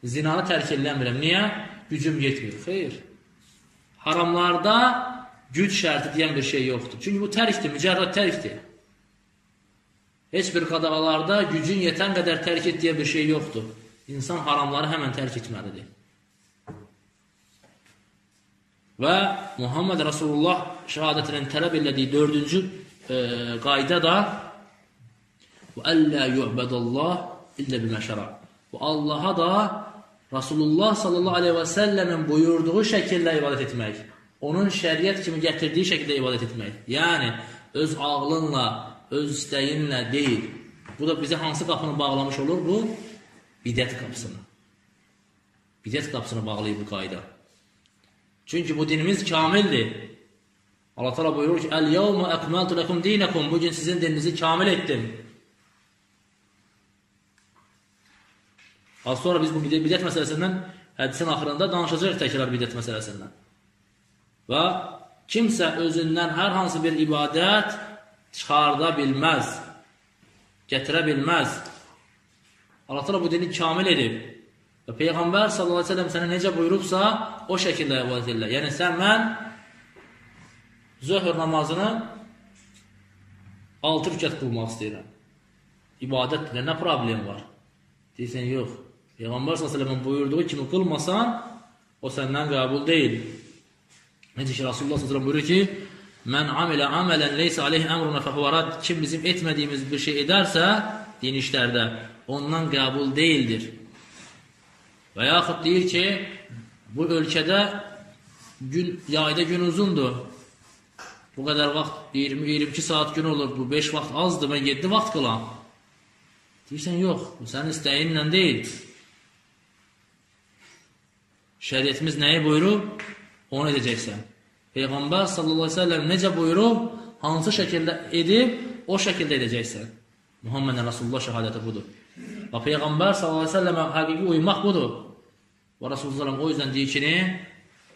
Zinanı tərk eləyəmirəm. Niyə? Gücüm yetmir. Xeyr. Haramlarda güc şərti deyən bir şey yoxdur. Çünki bu tərkdir, mücərrəd tərkdir. Heç bir qadağalarda gücün yetən qədər tərk et deyə bir şey yoxdur. İnsan haramları həmən tərk etməlidir. Və Muhammed Rasulullah şəhadətinin tələb elədiyi dördüncü e, qayda da və əllə yu'bədəllah illə biməşərə. Və Allaha da Rasulullah sallallahu aleyhi və səlləmin buyurduğu şəkildə ibadət etmək. Onun şəriət kimi gətirdiyi şəkildə ibadət etmək. Yəni, öz ağlınla, öz istəyinlə deyil. Bu da bizə hansı qapını bağlamış olur? Bu, bidət qapısını. Bidət qapısını bağlayır bu qayda. Çünki bu dinimiz kamildir. Allah təala buyurur ki: "Əl-yevmə əkmaltu lekum dinakum." Bu gün sizin dininizi kamil etdim. Az sonra biz bu bidət məsələsindən hədisin axırında danışacağıq təkrar bidət məsələsindən. Və kimsə özündən hər hansı bir ibadət çıxarda bilməz, gətirə bilməz. Allah təala bu dini kamil edib. Və Peyğəmbər sallallahu əleyhi və səlləm sənə necə buyurubsa, o şəkildə ibadət elə. Yəni sən mən zöhr namazını 6 rükət qılmaq istəyirəm. İbadətlə nə problem var? Deyirsən, yox. Peyğəmbər s.ə.v-in buyurduğu kimi qılmasan, o səndən qəbul deyil. Necə ki, Rasulullah s.ə.v buyurur ki, Mən amilə amələn leysə aleyhi əmruna fəhvarad kim bizim etmədiyimiz bir şey edərsə, din işlərdə, ondan qəbul deyildir. Və yaxud deyir ki, bu ölkədə gün, yayda gün uzundur. Bu qədər vaxt, 20-22 saat gün olur, bu 5 vaxt azdır, mən 7 vaxt qılam. Deyirsən, yox, bu sənin istəyinlə deyil. Şəriyyətimiz nəyi buyurub? Onu edəcəksən. Peyğəmbər sallallahu əleyhi və səlləm necə buyurub, hansı şəkildə edib, o şəkildə edəcəksən. Muhammed Rasulullah şahadəti budur. Və Peyğəmbər səlləmə həqiqi uymaq budur. Və Rasulullah o yüzden deyir ki,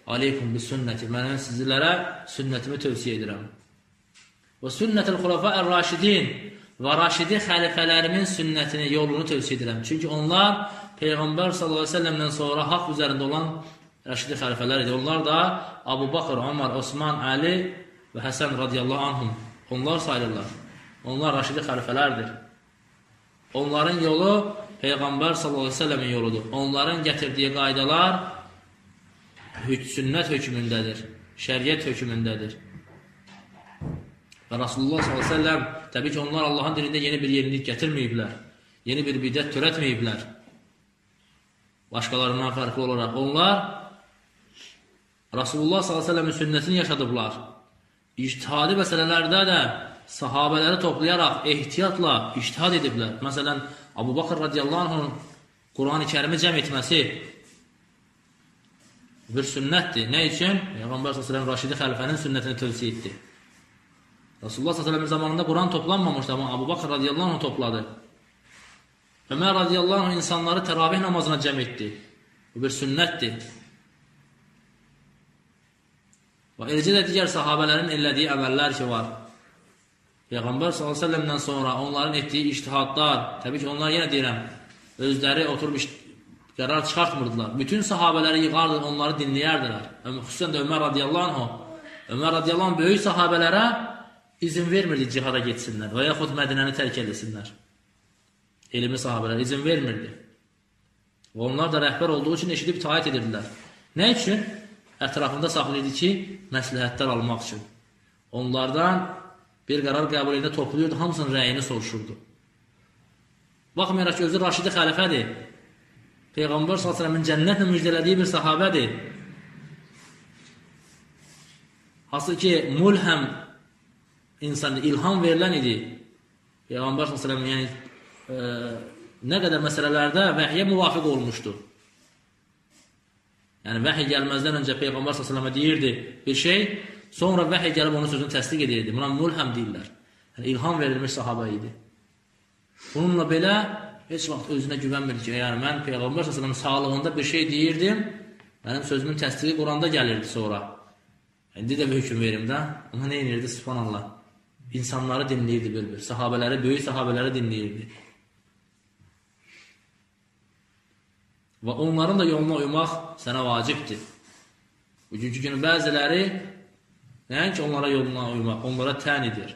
aleykum bis sünnəti, mən sizlərə sünnətimi tövsiyə edirəm. Və sünnətil xulafa'ir raşidin və raşidi xəlifələrimin sünnətini, yolunu tövsiyə edirəm. Çünki onlar Peyğəmbər səlləmdən sonra haqq üzərində olan rəşidi xəlifələr idi. Onlar da Abu Bakr, Ömər, Osman, Əli və Həsən radiyallahu anhum. Onlar sayılırlar. Onlar rəşidi xəlifələrdir. Onların yolu Peyğəmbər səlləmin yoludur. Onların gətirdiyi qaydalar sünnət hökmündədir. Şəriət hökmündədir. Və Rasulullah səlləm təbii ki, onlar Allahın dinində yeni bir yenilik gətirməyiblər. Yeni bir bidət törətməyiblər başqalarından fərqli olaraq. Onlar Rasulullah s.ə.v-in sünnətini yaşadıblar. İctihadi məsələlərdə də sahabələri toplayaraq ehtiyatla ictihad ediblər. Məsələn, Abu Bakr radiyallahu anhın Quran-ı kərimi cəm etməsi bir sünnətdir. Nə üçün? Peyğəmbər s.ə.v Raşidi xəlifənin sünnətini tövsiyə etdi. Rasulullah s.ə.v zamanında Quran toplanmamışdı, amma Abu Bakr radiyallahu anh topladı. Ömər radiyallahu anh insanları təravih namazına cəm etdi. Bu bir sünnətdir. Və eləcə də digər sahabələrin elədiyi əməllər ki var. Peyğəmbər s.ə.v-dən sonra onların etdiyi iştihadlar, təbii ki, onlar yenə deyirəm, özləri oturub qərar çıxartmırdılar. Bütün sahabələri yığardı, onları dinləyərdilər. Xüsusən də Ömər radiyallahu anh, Ömər radiyallahu anh böyük sahabələrə izin vermirdi cihada getsinlər və yaxud Mədinəni tərk edilsinlər. Elmi sahabələr izin vermirdi. Və onlar da rəhbər olduğu üçün eşidib itaət edirdilər. Nə üçün? Ətrafında saxlayırdı ki, məsləhətlər almaq üçün. Onlardan bir qərar qəbul edə toplayırdı, hamısının rəyini soruşurdu. Baxmayaraq ki, özü Raşidi xəlifədir. Peyğəmbər s.ə.v-in cənnətlə müjdələdiyi bir sahabədir. Hasıl ki, mulhəm insan ilham verilən idi. Peyğəmbər s.ə.v yəni e, nə qədər məsələlərdə vəhyə müvafiq olmuşdu. Yəni vəhiy gəlməzdən öncə Peyğəmbər s.ə.və deyirdi bir şey, sonra vəhiy gəlib onun sözünü təsdiq edirdi. Buna mulhəm deyirlər. Yəni ilham verilmiş sahabə idi. Bununla belə heç vaxt özünə güvənmir ki, yəni mən Peyğəmbər s.ə.v sağlığında bir şey deyirdim, mənim sözümün təsdiqi Quranda gəlirdi sonra. İndi də bir hökm verim də. Ona nə edirdi? Subhanallah. İnsanları dinləyirdi bir-bir. Sahabələri, böyük sahabələri dinləyirdi. Və onların da yoluna uymaq sənə vacibdir. Bugünkü günü bəziləri nəinki onlara yoluna uymaq, onlara tən edir.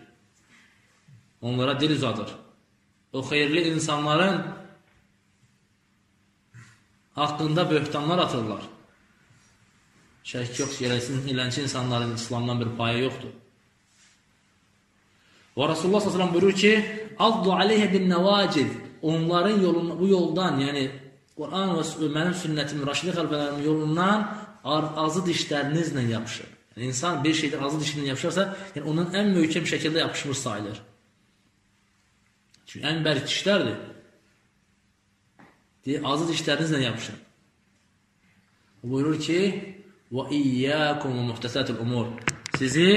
Onlara dil uzadır. o xeyirli insanların haqqında böhtanlar atırlar. Şək yox, eləsin, elənçi insanların İslamdan bir payı yoxdur. Və Rasulullah s.ə.v buyurur ki, Addu aleyhə bin nəvacid onların yolun, bu yoldan, yəni Quran və mənim sünnətim, Raşidi xəlfələrim yolundan azı dişlərinizlə yapışır. Yəni, insan bir şeydən azı dişlə yapışırsa, yəni onun ən möhkəm şəkildə yapışmış sayılır. Çünki ən bərk dişlərdir. Deyə, azı dişlərinizlə yapışın. O buyurur ki, və iyyəkum və muhtəsətul umur. Sizi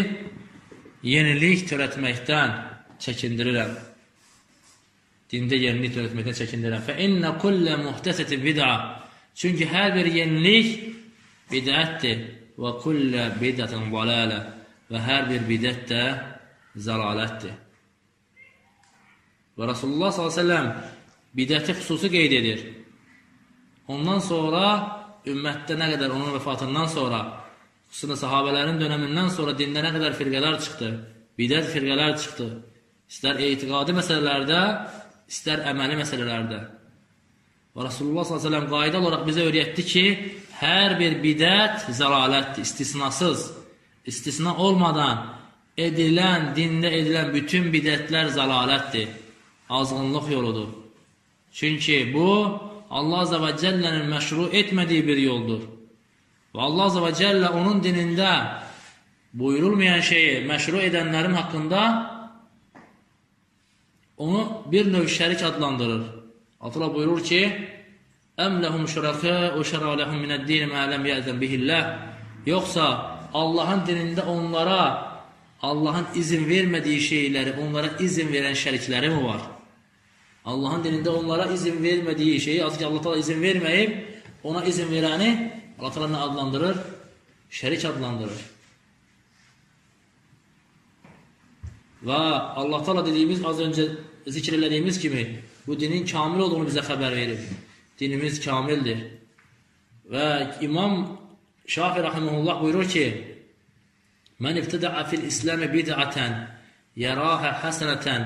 yenilik törətməkdən çəkindirirəm. Dində yenilik törətməkdən çəkindirirəm. Fə innə kullə muhtəsəti bid'a. Çünki hər bir yenilik bidətdir. Və kullə bidətin dalalə. Və hər bir bidət də zəlalətdir. Və Rasulullah s.ə.v bidəti xüsusi qeyd edir. Ondan sonra ümmətdə nə qədər onun vəfatından sonra, xüsusilə sahabələrin dönəmindən sonra dində nə qədər firqələr çıxdı, bidət firqələr çıxdı. İstər etiqadi məsələlərdə, istər əməli məsələlərdə. Və Rasulullah s.ə.v qayda olaraq bizə öyrətdi ki, hər bir bidət zəlalətdir, istisnasız, istisna olmadan edilən, dində edilən bütün bidətlər zəlalətdir azğınlıq yoludur. Çünki bu, Allah Azə və Cəllənin məşru etmədiyi bir yoldur. Və Allah Azə və Cəllə onun dinində buyurulmayan şeyi məşru edənlərin haqqında onu bir növ şərik adlandırır. Allah buyurur ki, Əm ləhum şürəkə və şərə ləhum minəd-din mə ləm yəzən bihilləh Yoxsa Allahın dinində onlara Allahın izin vermədiyi şeyləri, onlara izin verən şərikləri mi var? Allahın dinində onlara izin vermədiyi şeyi, azı ki, Allah Taala izin verməyib, ona izin verəni Allah Taala nə adlandırır? Şərik adlandırır. Və Allah Taala dediyimiz az öncə zikr elədiyimiz kimi bu dinin kamil olduğunu bizə xəbər verir. Dinimiz kamildir. Və İmam Şafi rahimehullah buyurur ki: "Men ibtada'a fil İslam bid'atan yaraha hasanatan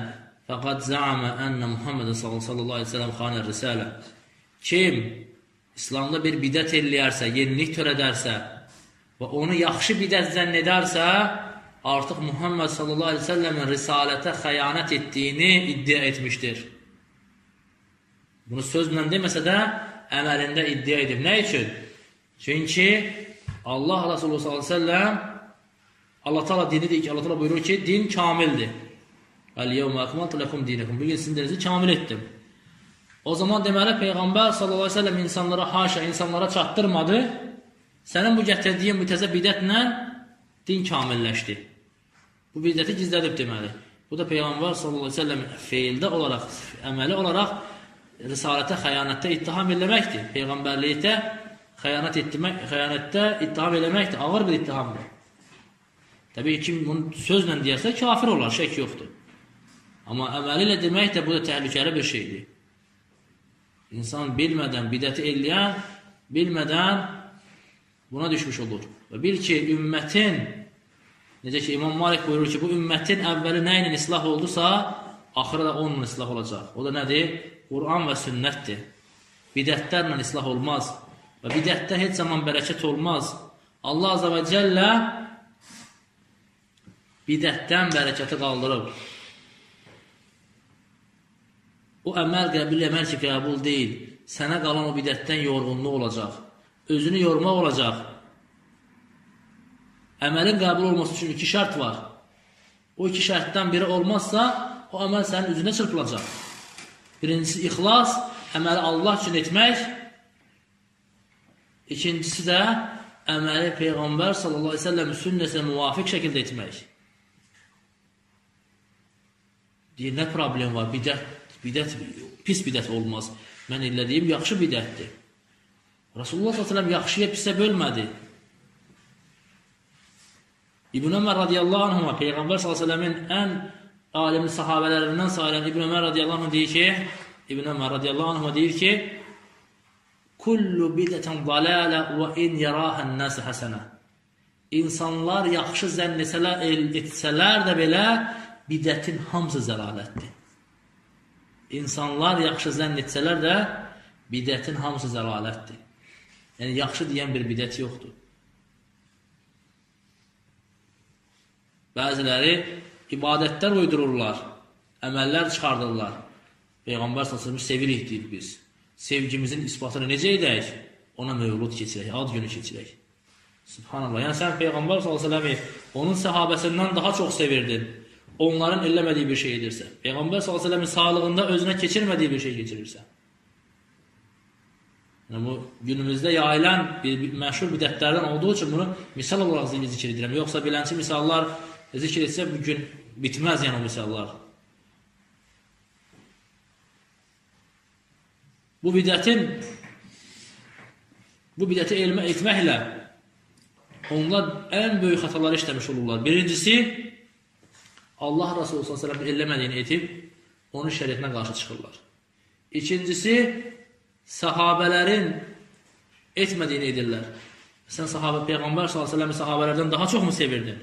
Fəqad zəamə ənə Muhammed sallallahu aleyhi ve sellem xanər risalə. Kim İslamda bir bidət eləyərsə, yenilik törədərsə və onu yaxşı bidət zənn edərsə, artıq Muhammed sallallahu aleyhi ve sellemin risalətə xəyanət etdiyini iddia etmişdir. Bunu sözlə deməsə də, əməlində iddia edib. Nə üçün? Çünki Allah Resulü sallallahu aleyhi ve sellem Allah Teala dinidir ki, Allah Teala buyurur ki, din kamildir. Əl-yevmə əkmaltu ləkum dinəkum. Bu gün sizin dininizi kamil etdim. O zaman deməli Peyğəmbər sallallahu əleyhi və səlləm insanlara haşa insanlara çatdırmadı. Sənin bu gətirdiyin mütəzə bidətlə din kamilləşdi. Bu bidəti gizlədib deməli. Bu da Peyğəmbər sallallahu əleyhi və səlləm feildə olaraq, əməli olaraq risalətə xəyanətdə ittiham eləməkdir. Peyğəmbərlikdə xəyanət etmək, xəyanətdə ittiham eləməkdir. Ağır bir ittihamdır. Təbii ki, bunu sözlə deyərsə kafir olar, şək yoxdur. Amma əməli ilə demək də bu da təhlükəli bir şeydir. İnsan bilmədən bidəti eləyən, bilmədən buna düşmüş olur. Və bil ki, ümmətin, necə ki, İmam Malik buyurur ki, bu ümmətin əvvəli nə ilə islah oldusa, axırı da onunla islah olacaq. O da nədir? Quran və sünnətdir. Bidətlərlə islah olmaz. Və bidətdə heç zaman bərəkət olmaz. Allah Azə və Cəllə bidətdən bərəkəti qaldırıb. O əməl qəbul əməl ki, qəbul deyil. Sənə qalan o bidətdən yorğunluq olacaq. Özünü yormaq olacaq. Əməlin qəbul olması üçün iki şərt var. O iki şərtdən biri olmazsa, o əməl sənin üzünə çırpılacaq. Birincisi ixlas, əməli Allah üçün etmək. İkincisi də əməli Peyğəmbər sallallahu əleyhi və səlləm sünnəsinə müvafiq şəkildə etmək. Deyir, nə problem var? Bidət Bidət, pis bidət olmaz. Mən elədiyim yaxşı bidətdir. Rasulullah s.ə.v yaxşıya pisə bölmədi. İbn Ömər radiyallahu anhuma Peyğəmbər s.ə.v-in ən alimli sahabələrindən sayılan İbn Ömər radiyallahu anh deyir ki, İbn Ömər radiyallahu anhuma deyir ki, Kullu bidətən dalalə və in yarahən nəsə həsənə. İnsanlar yaxşı zənn etsələr, etsələr də belə bidətin hamısı zəlalətdir. insanlar yaxşı zənn etsələr də bidətin hamısı zəlalətdir. Yəni yaxşı deyən bir bidət yoxdur. Bəziləri ibadətlər uydururlar, əməllər çıxardırlar. Peyğəmbər sallallahu sevirik deyir biz. Sevgimizin isbatını necə edək? Ona mövlud keçirək, ad günü keçirək. Subhanallah. Yəni sən Peyğəmbər sallallahu onun səhabəsindən daha çox sevirdin. Onların eləmədiyi bir şey edirsən. Peyğəmbər sallallahu sağlığında özünə keçirmədiyi bir şey keçirirsən. Yəni bu günümüzdə yayılan bir, bir məşhur bidətlərdən olduğu üçün bunu misal olaraq zikr edirəm. Yoxsa bilənçi misallar zikr etsə bu gün bitməz yəni misallar. Bu bidətin bu bidəti elmə etməklə onlar ən böyük xətaları işləmiş olurlar. Birincisi, Allah Rasulü s.ə.v eləmədiyini etib, onun şəriətinə qarşı çıxırlar. İkincisi, sahabələrin etmədiyini edirlər. Sən sahabə, Peyğəmbər s.ə.v sahabələrdən daha çox mu sevirdin?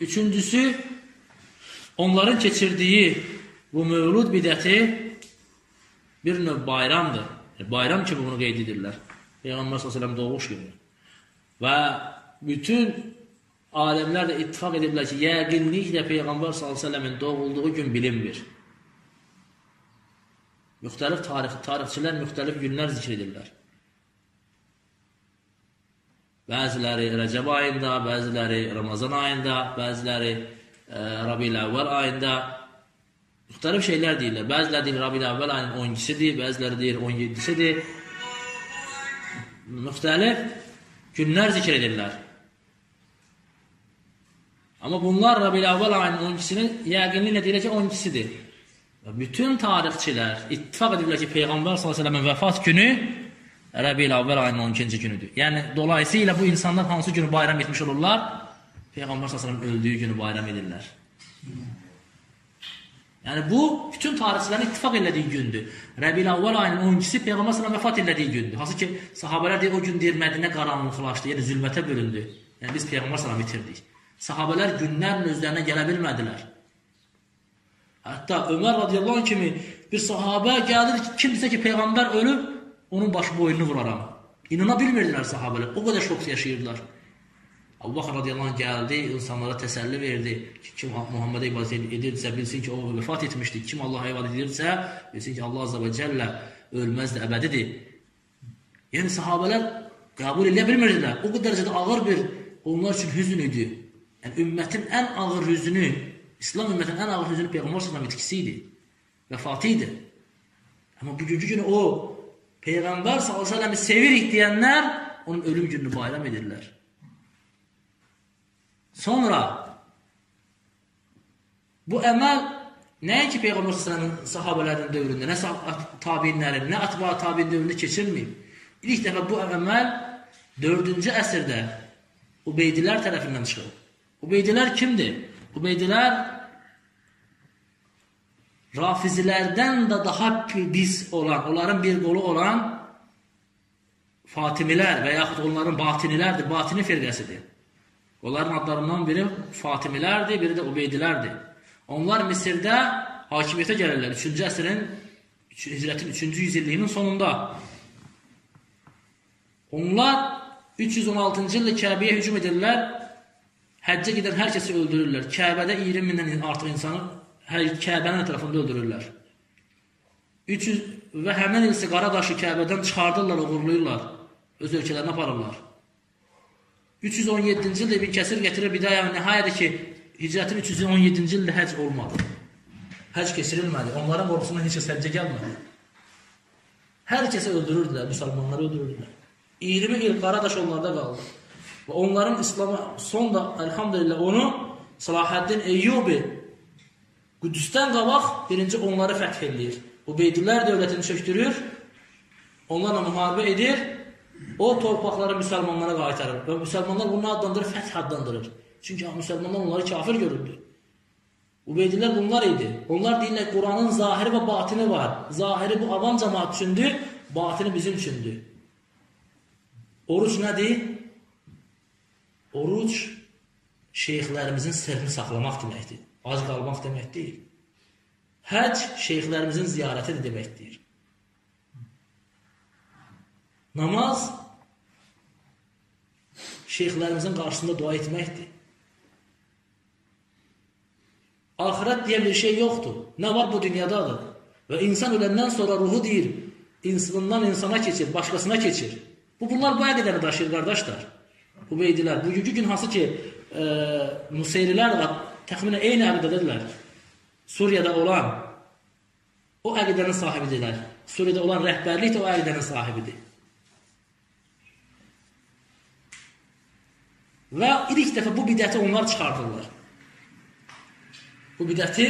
Üçüncüsü, onların keçirdiyi bu mövlud bidəti bir növ bayramdır. E, bayram kimi bunu qeyd edirlər. Peyğəmbər s.ə.v doğuş günü. Və bütün aləmlər də ittifaq ediblər ki, yəqinliklə Peyğəmbər s.ə.v-in doğulduğu gün bilinmir. Müxtəlif tarix, tarixçilər müxtəlif günlər zikr edirlər. Bəziləri Rəcəb ayında, bəziləri Ramazan ayında, bəziləri e, Rabi'l əvvəl ayında müxtəlif şeylər deyirlər. Bəziləri deyir Rabi'l əvvəl ayının 12-sidir, bəziləri deyir 17-sidir. Müxtəlif günlər zikr edirlər. Amma bunlar Rabi'l əvvəl ayının 12-sinin yəqinliklə deyirlər ki, 12-sidir. Və bütün tarixçilər ittifaq ediblər ki, Peyğəmbər s.ə.v-in vəfat günü Rəbi'l əvvəl ayının 12-ci günüdür. Yəni, dolayısıyla bu insanlar hansı günü bayram etmiş olurlar? Peyğəmbər s.ə.v öldüyü günü bayram edirlər. Yəni bu bütün tarixçilərin ittifaq elədiyi gündür. Rəbiul Əvvəl ayının 12-si Peyğəmbər sallallahu vəfat elədiyi gündür. Hansı ki, sahabelər deyir o gün deyir Mədinə qaranlıqlaşdı, yəni zülmətə bölündü. Yəni biz Peyğəmbər sallallahu itirdik. Sahabelər günlərlə özlərinə gələ bilmədilər. Hətta Ömər radiyallahu anh kimi bir sahabə gəlir ki, kimsə ki Peyğəmbər ölüb, onun başı boynunu vuraram. İnana bilmirdilər sahabelər. O qədər şok yaşayırdılar. Abu Bakr radiyallahu anh gəldi, insanlara təsəlli verdi ki, kim Muhammedə ibadət edirsə, bilsin ki, o vəfat etmişdi. Kim Allaha ibadət edirsə, bilsin ki, Allah azə və cəllə ölməzdir, əbədidir. Yəni, sahabələr qəbul edə bilmirdilər. O dərəcədə ağır bir, onlar üçün hüzün idi. Yəni, ümmətin ən ağır hüzünü, İslam ümmətin ən ağır hüzünü Peyğəmbər sallam itkisi idi. Vəfatı idi. Amma bugünkü günü o, Peyğəmbər sallallahu sevirik deyənlər onun ölüm gününü bayram edirlər. Sonra bu əməl nəinki Peyğəmbər sallallahu sahabelərinin dövründə, nə tabinlərin, nə atba tabin dövründə keçirməyib. İlk dəfə bu əməl 4-cü əsrdə Ubeydilər tərəfindən çıxıb. Ubeydilər kimdir? Ubeydilər Rafizilərdən də daha pis olan, onların bir qolu olan Fatimilər və yaxud onların batinilərdir, batini firqəsidir. Onların adlarından biri Fatimilərdir, biri də Ubeydilərdir. Onlar Misirdə hakimiyyətə gəlirlər 3-cü əsrin Hicrətin 3-cü yüzilliyinin sonunda. Onlar 316-cı ildə Kəbəyə hücum edirlər. Həccə gedən hər kəsi öldürürlər. Kəbədə 20 mindən artıq insanı Kəbənin ətrafında öldürürlər. 300 və həmin il Qaradaşı Kəbədən çıxardırlar, uğurlayırlar. Öz ölkələrinə aparırlar. 317-ci ildə bir kəsir gətirir bidaya nəhayədə ki, hicrətin 317-ci ildə həc olmadı. Həc keçirilmədi. Onların qorxusundan heç kəs həccə gəlmədi. Hər kəsi öldürürdülər, müsəlmanları öldürürdülər. 20 il Qaradaş onlarda qaldı. Və onların İslama son da elhamdülillah onu Salahəddin Eyyubi Qüdüsdən qabaq birinci onları fəth edir. Ubeydilər dövlətini çöktürür, onlarla müharibə edir O torpaqları müsəlmanlara qaytarır və müsəlmanlar bunu adlandırır, fəth adlandırır. Çünki müsəlmanlar onları kafir görürdü. Ubeydilər bunlar idi. Onlar deyirlər Quranın zahiri və batini var. Zahiri bu avam cəmaat üçündür, batini bizim üçündür. Oruc nədir? Oruc şeyxlərimizin sirrini saxlamaq deməkdir. Ac qalmaq demək deyil. Həc şeyxlərimizin ziyarətidir deməkdir. Namaz şeyxlərimizin qarşısında dua etməkdir. Axirət deyə bir şey yoxdur. Nə var bu dünyadadır. Və insan öləndən sonra ruhu deyir, insandan insana keçir, başqasına keçir. Bu bunlar bu əqidəni daşıyır qardaşlar. Bu beydilər. Bugünkü gün hansı ki e, Nuseyrilər təxminən eyni əqidədədirlər. Suriyada olan o əqidənin sahibidirlər. Suriyada olan rəhbərlik də o əqidənin sahibidir. Və ilk dəfə bu bidəti onlar çıxardırlar. Bu bidəti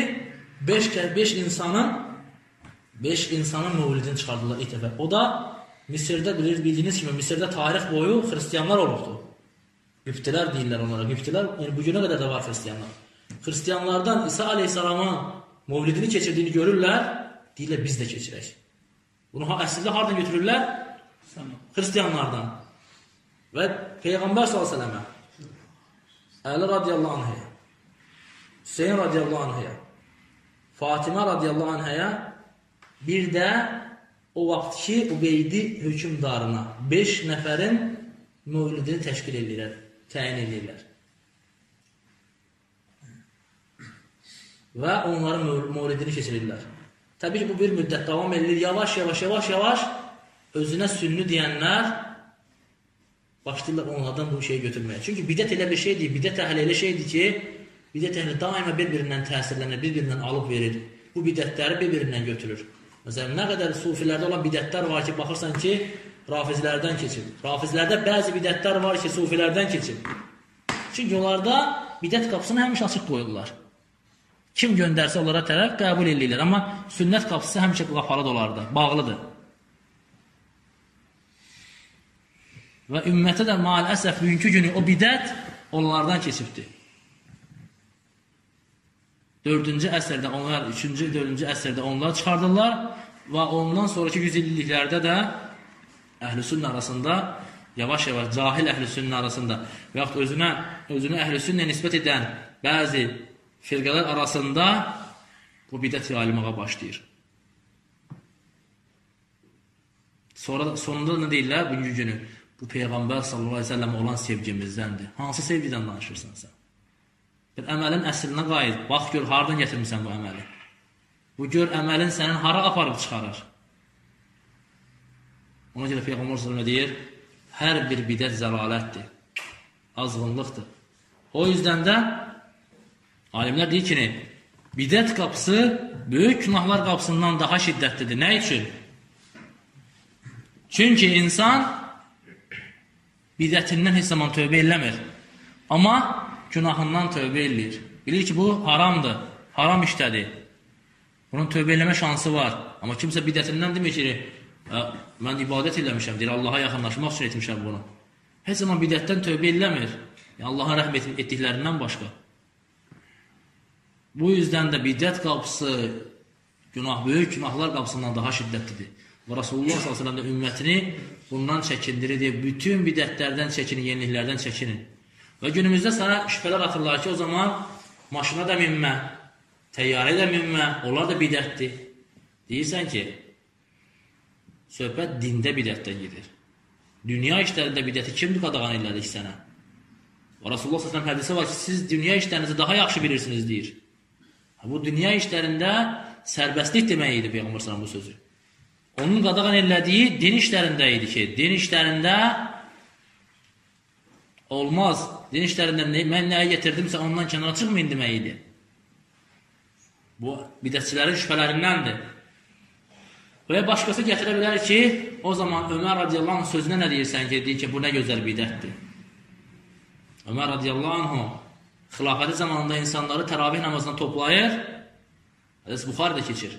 5 5 insanın 5 insanın mövlidini çıxardırlar ilk dəfə. O da Misirdə bilir, bildiyiniz kimi Misirdə tarix boyu xristianlar olubdu. Qibtilər deyirlər onlara. Qibtilər, yəni bu günə qədər də var xristianlar. Xristianlardan İsa əleyhissalamın mövlidini keçirdiyini görürlər, deyirlər biz də keçirək. Bunu əslində hardan götürürlər? Xristianlardan. Və Peyğəmbər sallallahu əleyhi və səlləm Əli radiyallahu anhaya, Hüseyin radiyallahu anhaya, Fatimə radiyallahu anhaya, bir də o vaxt ki, Ubeydi hökümdarına 5 nəfərin mövlidini təşkil edirlər, təyin edirlər. Və onların mövlidini keçirirlər. Təbii ki, bu bir müddət davam edilir. Yavaş, yavaş, yavaş, yavaş özünə sünni deyənlər başlayırlar onlardan bu şeyi götürməyə. Çünki bidət elə bir şeydir, bidət əhli elə şeydir ki, bidət əhli daima bir-birindən təsirlənir, bir-birindən alıb verir. Bu bidətləri bir-birindən götürür. Məsələn, nə qədər sufilərdə olan bidətlər var ki, baxırsan ki, rafizlərdən keçir. Rafizlərdə bəzi bidətlər var ki, sufilərdən keçir. Çünki onlarda bidət qapısını həmişə açıq qoyurlar. Kim göndərsə onlara tərəf qəbul edirlər. Amma sünnət qapısı həmişə qapalıdır onlarda, bağlıdır. Və ümmətə də maalesef bugünkü günü o bidət onlardan keçibdir. 4-cü əsrdə onlar, 3-cü, 4-cü əsrdə onlar çıxardırlar və ondan sonraki 100 illiklərdə də əhlüsünnə arasında yavaş-yavaş cahil əhlüsünnə arasında və yaxud özünə özünü əhlüsünnə nisbət edən bəzi firqələr arasında bu bidət yayılmağa başlayır. Sonra sonunda nə deyirlər bugünkü günü? Bu Peyğəmbər sallallahu əleyhi və səlləm olan sevgimizdəndir. Hansı sevgidən danışırsan sən? Bir əməlin əslinə qayıt. Bax gör hardan gətirmisən bu əməli. Bu gör əməlin sənin hara aparıb çıxarır. Ona görə Peyğəmbər sallallahu deyir, hər bir bidət zəlalətdir. Azğınlıqdır. O yüzden də alimlər deyir ki, bidət qapısı böyük günahlar qapısından daha şiddətlidir. Nə üçün? Çünki insan bidətindən heç zaman tövbə eləmir. Amma günahından tövbə eləyir. Bilir ki, bu haramdır, haram işlədir. Bunun tövbə eləmə şansı var. Amma kimsə bidətindən demir ki, mən ibadət eləmişəm, deyir, Allaha yaxınlaşmaq üçün etmişəm bunu. Heç zaman bidətdən tövbə eləmir. Yəni, Allaha rəhm etdiklərindən başqa. Bu yüzdən də bidət qapısı günah, böyük günahlar qapısından daha şiddətlidir. Və Rasulullah s.ə.v də ümmətini bundan çəkindirir deyə bütün bidətlərdən çəkinin, yeniliklərdən çəkinin. Və günümüzdə sənə şübhələr atırlar ki, o zaman maşına da minmə, təyyarə də minmə, onlar da bidətdir. Deyirsən ki, söhbət dində bidətdən gedir. Dünya işlərində bidəti kimdir qadağan elədik sənə? Və Rasulullah s.ə.v hədisi var ki, siz dünya işlərinizi daha yaxşı bilirsiniz, deyir. Bu dünya işlərində sərbəstlik demək idi Peyğəmbər s.ə.v bu sözü. Onun qadağan elədiyi din işlərində idi ki, din işlərində olmaz. Din işlərində nə, mən nəyə getirdimsə ondan kənara çıxmayın demək idi. Bu bidətçilərin şübhələrindəndir. Və başqası gətirə bilər ki, o zaman Ömər radiyallahu anh sözünə nə deyirsən ki, deyir ki, bu nə gözəl bidətdir. Ömər radiyallahu anh xilafəti zamanında insanları təravih namazına toplayır, Hədis Buxarıda keçir.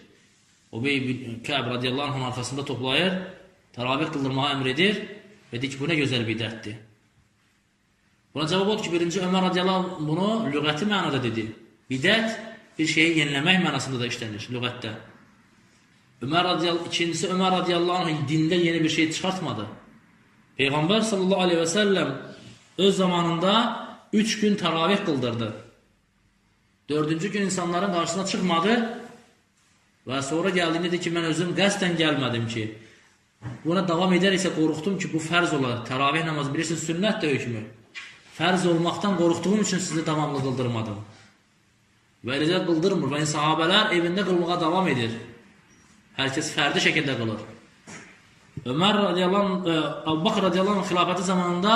Ubey bin Kəb radiyallahu anhın arxasında toplayır, təravih qıldırmağa əmr edir və deyir ki, bu nə gözəl bidətdir. Buna cavab odur ki, birinci Ömər radiyallahu bunu lügəti mənada dedi. Bidət bir şeyi yeniləmək mənasında da işlənir lügətdə. Ömər radiyallahu ikincisi Ömər radiyallahu anh dində yeni bir şey çıxartmadı. Peyğəmbər sallallahu aleyhi və səlləm öz zamanında üç gün təravih qıldırdı. Dördüncü gün insanların qarşısına çıxmadı Və sonra gəldi dedi ki, mən özüm qəsdən gəlmədim ki, buna davam edəriksə qorxdum ki, bu fərz olar. Təravih namazı bilirsiniz, sünnət də hökmü. Fərz olmaqdan qorxduğum üçün sizi davamlı qıldırmadım. Və eləcə qıldırmır və sahabələr evində qılmağa davam edir. Hər kəs fərdi şəkildə qılır. Ömər radiyallahu anh, Abu Bakr radiyallahu xilafəti zamanında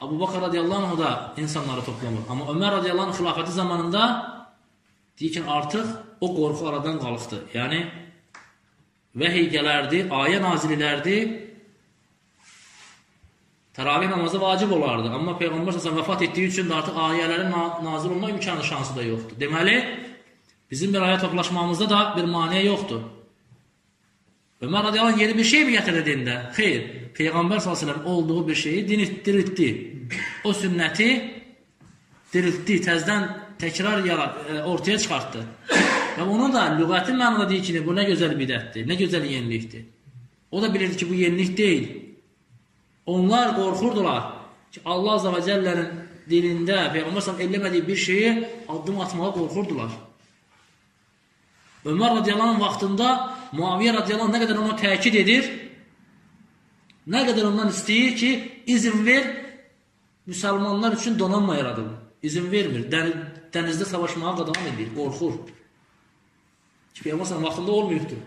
Abu Bakr radiyallahu anh da insanları toplamır. Amma Ömər radiyallahu anh xilafəti zamanında deyir ki, artıq o qorxu aradan qalıqdı. Yəni, vəhiy gələrdi, ayə nazililərdi, təravih namazı vacib olardı. Amma Peyğəmbər səsən vəfat etdiyi üçün də artıq ayələrin nazil olma imkanı şansı da yoxdur. Deməli, bizim bir ayə toplaşmamızda da bir maniyə yoxdur. Ömər radiyallahu yeni bir şey mi gətirdi dində? Xeyr, Peyğəmbər s.ə.v olduğu bir şeyi diriltdi. O sünnəti diriltdi, təzdən təkrar e, ortaya çıxartdı. Və onu da lüğəti mənada deyir ki, bu nə gözəl bidətdir, nə gözəl yenilikdir. O da bilirdi ki, bu yenilik deyil. Onlar qorxurdular ki, Allah Azza və Cəllənin dilində Peyğəmbər s.ə.v eləmədiyi bir şeyi addım atmağa qorxurdular. Ömər radiyallahu vaxtında Muaviyyə radiyallahu nə qədər ona təkid edir, nə qədər ondan istəyir ki, izin ver, müsəlmanlar üçün donanma yaradılır. İzin vermir, dən dənizdə savaşmağa qadam edir, qorxur. Ki, Peyğəmbər vaxtında olmayıbdır.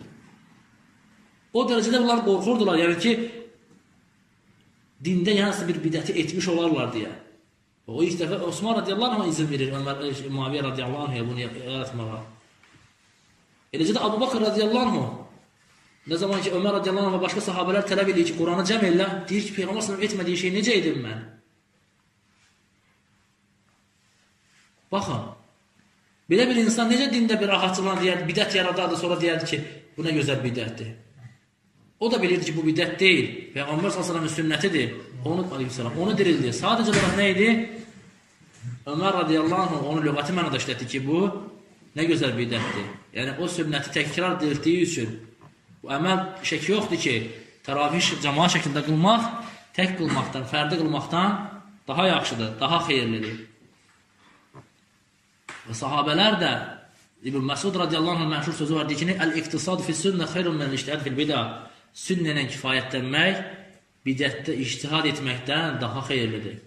O dərəcədə bunlar qorxurdular, yəni ki, dində yansı bir bidəti etmiş olarlar deyə. O ilk dəfə Osman radiyallahu anh izin verir Ömər, Muaviyyə radiyallahu anh bunu yaratmağa. Eləcə də Abu Bakr radiyallahu anh nə zaman ki Ömər radiyallahu anh və başqa sahabələr tələb edir ki, Quranı cəm elə, deyir ki, Peyğəmbər sallallahu etmədiyi şey necə edim mən? Baxın. Belə bir insan necə dində bir rahatçılığına deyər, bidət yaradardı, sonra deyərdi ki, bu nə gözəl bidətdir. O da bilirdi ki, bu bidət deyil. Peyğəmbər sallallahu sünnətidir. Onu əleyhissalam, onu dirildi. Sadəcə olaraq nə idi? Ömər radiyallahu anh onu lüğəti mənada işlətdi ki, bu Nə gözəl bidətdir. Yəni o sünnəti təkrar diriltdiyi üçün bu əməl şək yoxdur ki, təravih cəmaat şəklində qılmaq tək qılmaqdan, fərdi qılmaqdan daha yaxşıdır, daha xeyirlidir. Və sahabələr də İbn Məsud radiyallahu anh məşhur sözü var, deyir ki, Əl-iqtisad fi sünnə xeyrun mən iştihad fil bidə. Sünnənə kifayətlənmək bidətdə iştihad etməkdən daha xeyirlidir.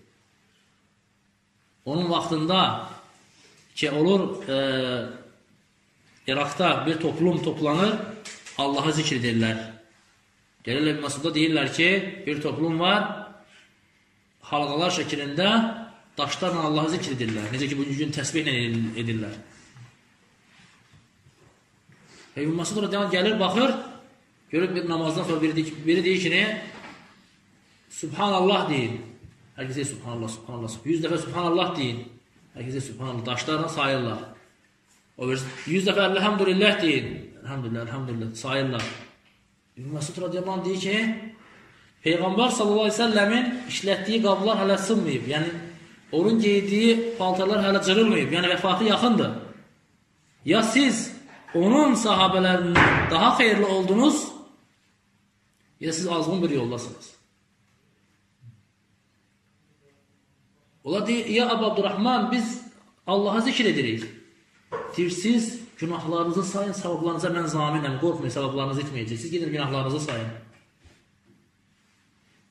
Onun vaxtında ki olur e, İraqda bir toplum toplanır, Allahı zikr edirlər. Gəlirlər Məsudda deyirlər ki, bir toplum var, halqalar şəklində daşlarla Allahı zikr edirlər. Necə ki, bugün gün təsbihlə edirlər. Peyğəmbər Məsud rədiyan gəlir, baxır, görür bir namazdan sonra biri, deyir, biri deyir ki, ne? Subhanallah deyin. Hər kəsə Subhanallah, Subhanallah. Yüz dəfə Subhanallah deyin. Herkese Sübhanallah. Daşlarla sayırlar. O bir yüz dəfə Elhamdülillah deyin. Elhamdülillah, elhamdülillah sayırlar. İbn Məsud radiyallahu deyir ki, Peyğəmbər sallallahu aleyhi ve sellemin işlətdiyi qablar hələ sınmayıb. Yəni, onun geydiyi paltarlar hələ cırılmayıb. Yəni, vəfatı yaxındır. Ya siz onun sahabələrindən daha xeyirli oldunuz, ya siz azğın bir yoldasınız. Onlar deyir, ya Abdurrahman, biz Allaha zikr edirik. Deyir, siz günahlarınızı sayın, savablarınıza mən zaminəm, qorxmayın, savablarınızı itməyəcək. Siz gedin günahlarınızı sayın.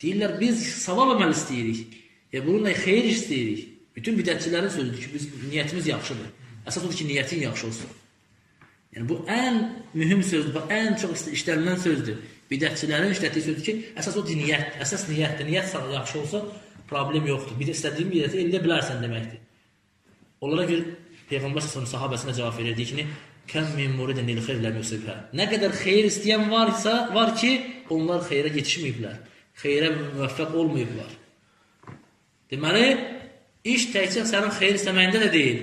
Deyirlər, biz savab əməl istəyirik. E, bununla xeyir istəyirik. Bütün bidətçilərin sözüdür ki, biz, niyyətimiz yaxşıdır. Əsas odur ki, niyyətin yaxşı olsun. Yəni, bu ən mühüm sözdür, bu ən çox işlənilən sözdür. Bidətçilərin işlətdiyi sözdür ki, əsas o niyyət, əsas niyyətdir. Niyyət yaxşı olsa, problem yoxdur. Bir istədiyin yerdə eləyə bilərsən deməkdir. Onlara görə Peyğəmbər sallallahu sahabəsinə cavab verirdi ki, "Kəm min muridin lil xeyr lam yusibha." Nə qədər xeyir istəyən varsa, var ki, onlar xeyrə yetişməyiblər. Xeyrə müvəffəq olmayıblar. Deməli, iş təkcə sənin xeyir istəməyində də deyil.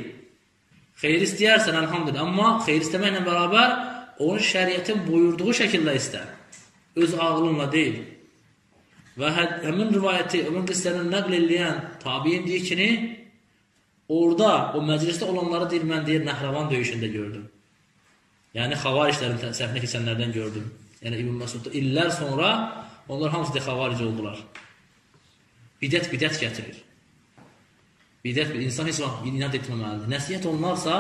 Xeyir istəyərsən, elhamdülillah, amma xeyir istəməklə bərabər onun şəriətin buyurduğu şəkildə istə. Öz ağlınla deyil. Və hə, həmin rivayəti, həmin qıssəni nəql eləyən tabiin deyir ki, orada, o məclisdə olanları deyir, mən deyir, Nəhravan döyüşündə gördüm. Yəni, xavarişlərin səhvini keçənlərdən gördüm. Yəni, İbn Məsudda illər sonra onlar hamısı da xavaric oldular. Bidət bidət gətirir. Bidət insan heç vaxt inat etməməlidir. Nəsiyyət olunarsa,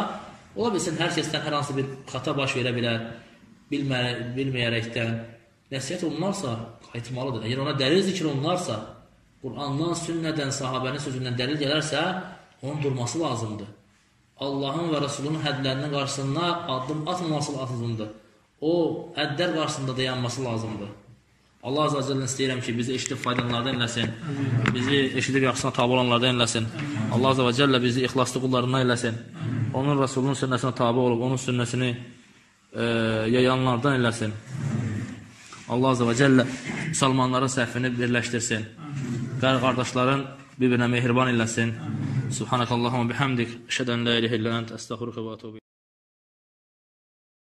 ola bilsin hər kəsdən hər hansı bir xata baş verə bilər. bilmə, bilməyərəkdən nəsihət olunarsa, qayıtmalıdır. Əgər ona dəlil zikr olunarsa, Qurandan, sünnədən, sahabənin sözündən dəlil gələrsə, onun durması lazımdır. Allahın və Rasulunun hədlərinin qarşısında addım atmaması lazımdır. O, hədlər qarşısında dayanması lazımdır. Allah Azze ve Celle istəyirəm ki, bizi eşidib faydalanlardan eləsin. Bizi eşidib yaxşısına tabi olanlardan eləsin. Allah Azze ve Celle bizi ixlaslı qullarından eləsin. Onun Rasulunun sünnəsinə tabi olub, onun sünnəsini e, yayanlardan eləsin. Allah Azze ve Celle müsəlmanların səhvini birləşdirsin. Qardaşların bir-birinə mehriban eləsin. سبحانك اللهم وبحمدك أشهد أن لا إله إلا أنت أستغفرك وأتوب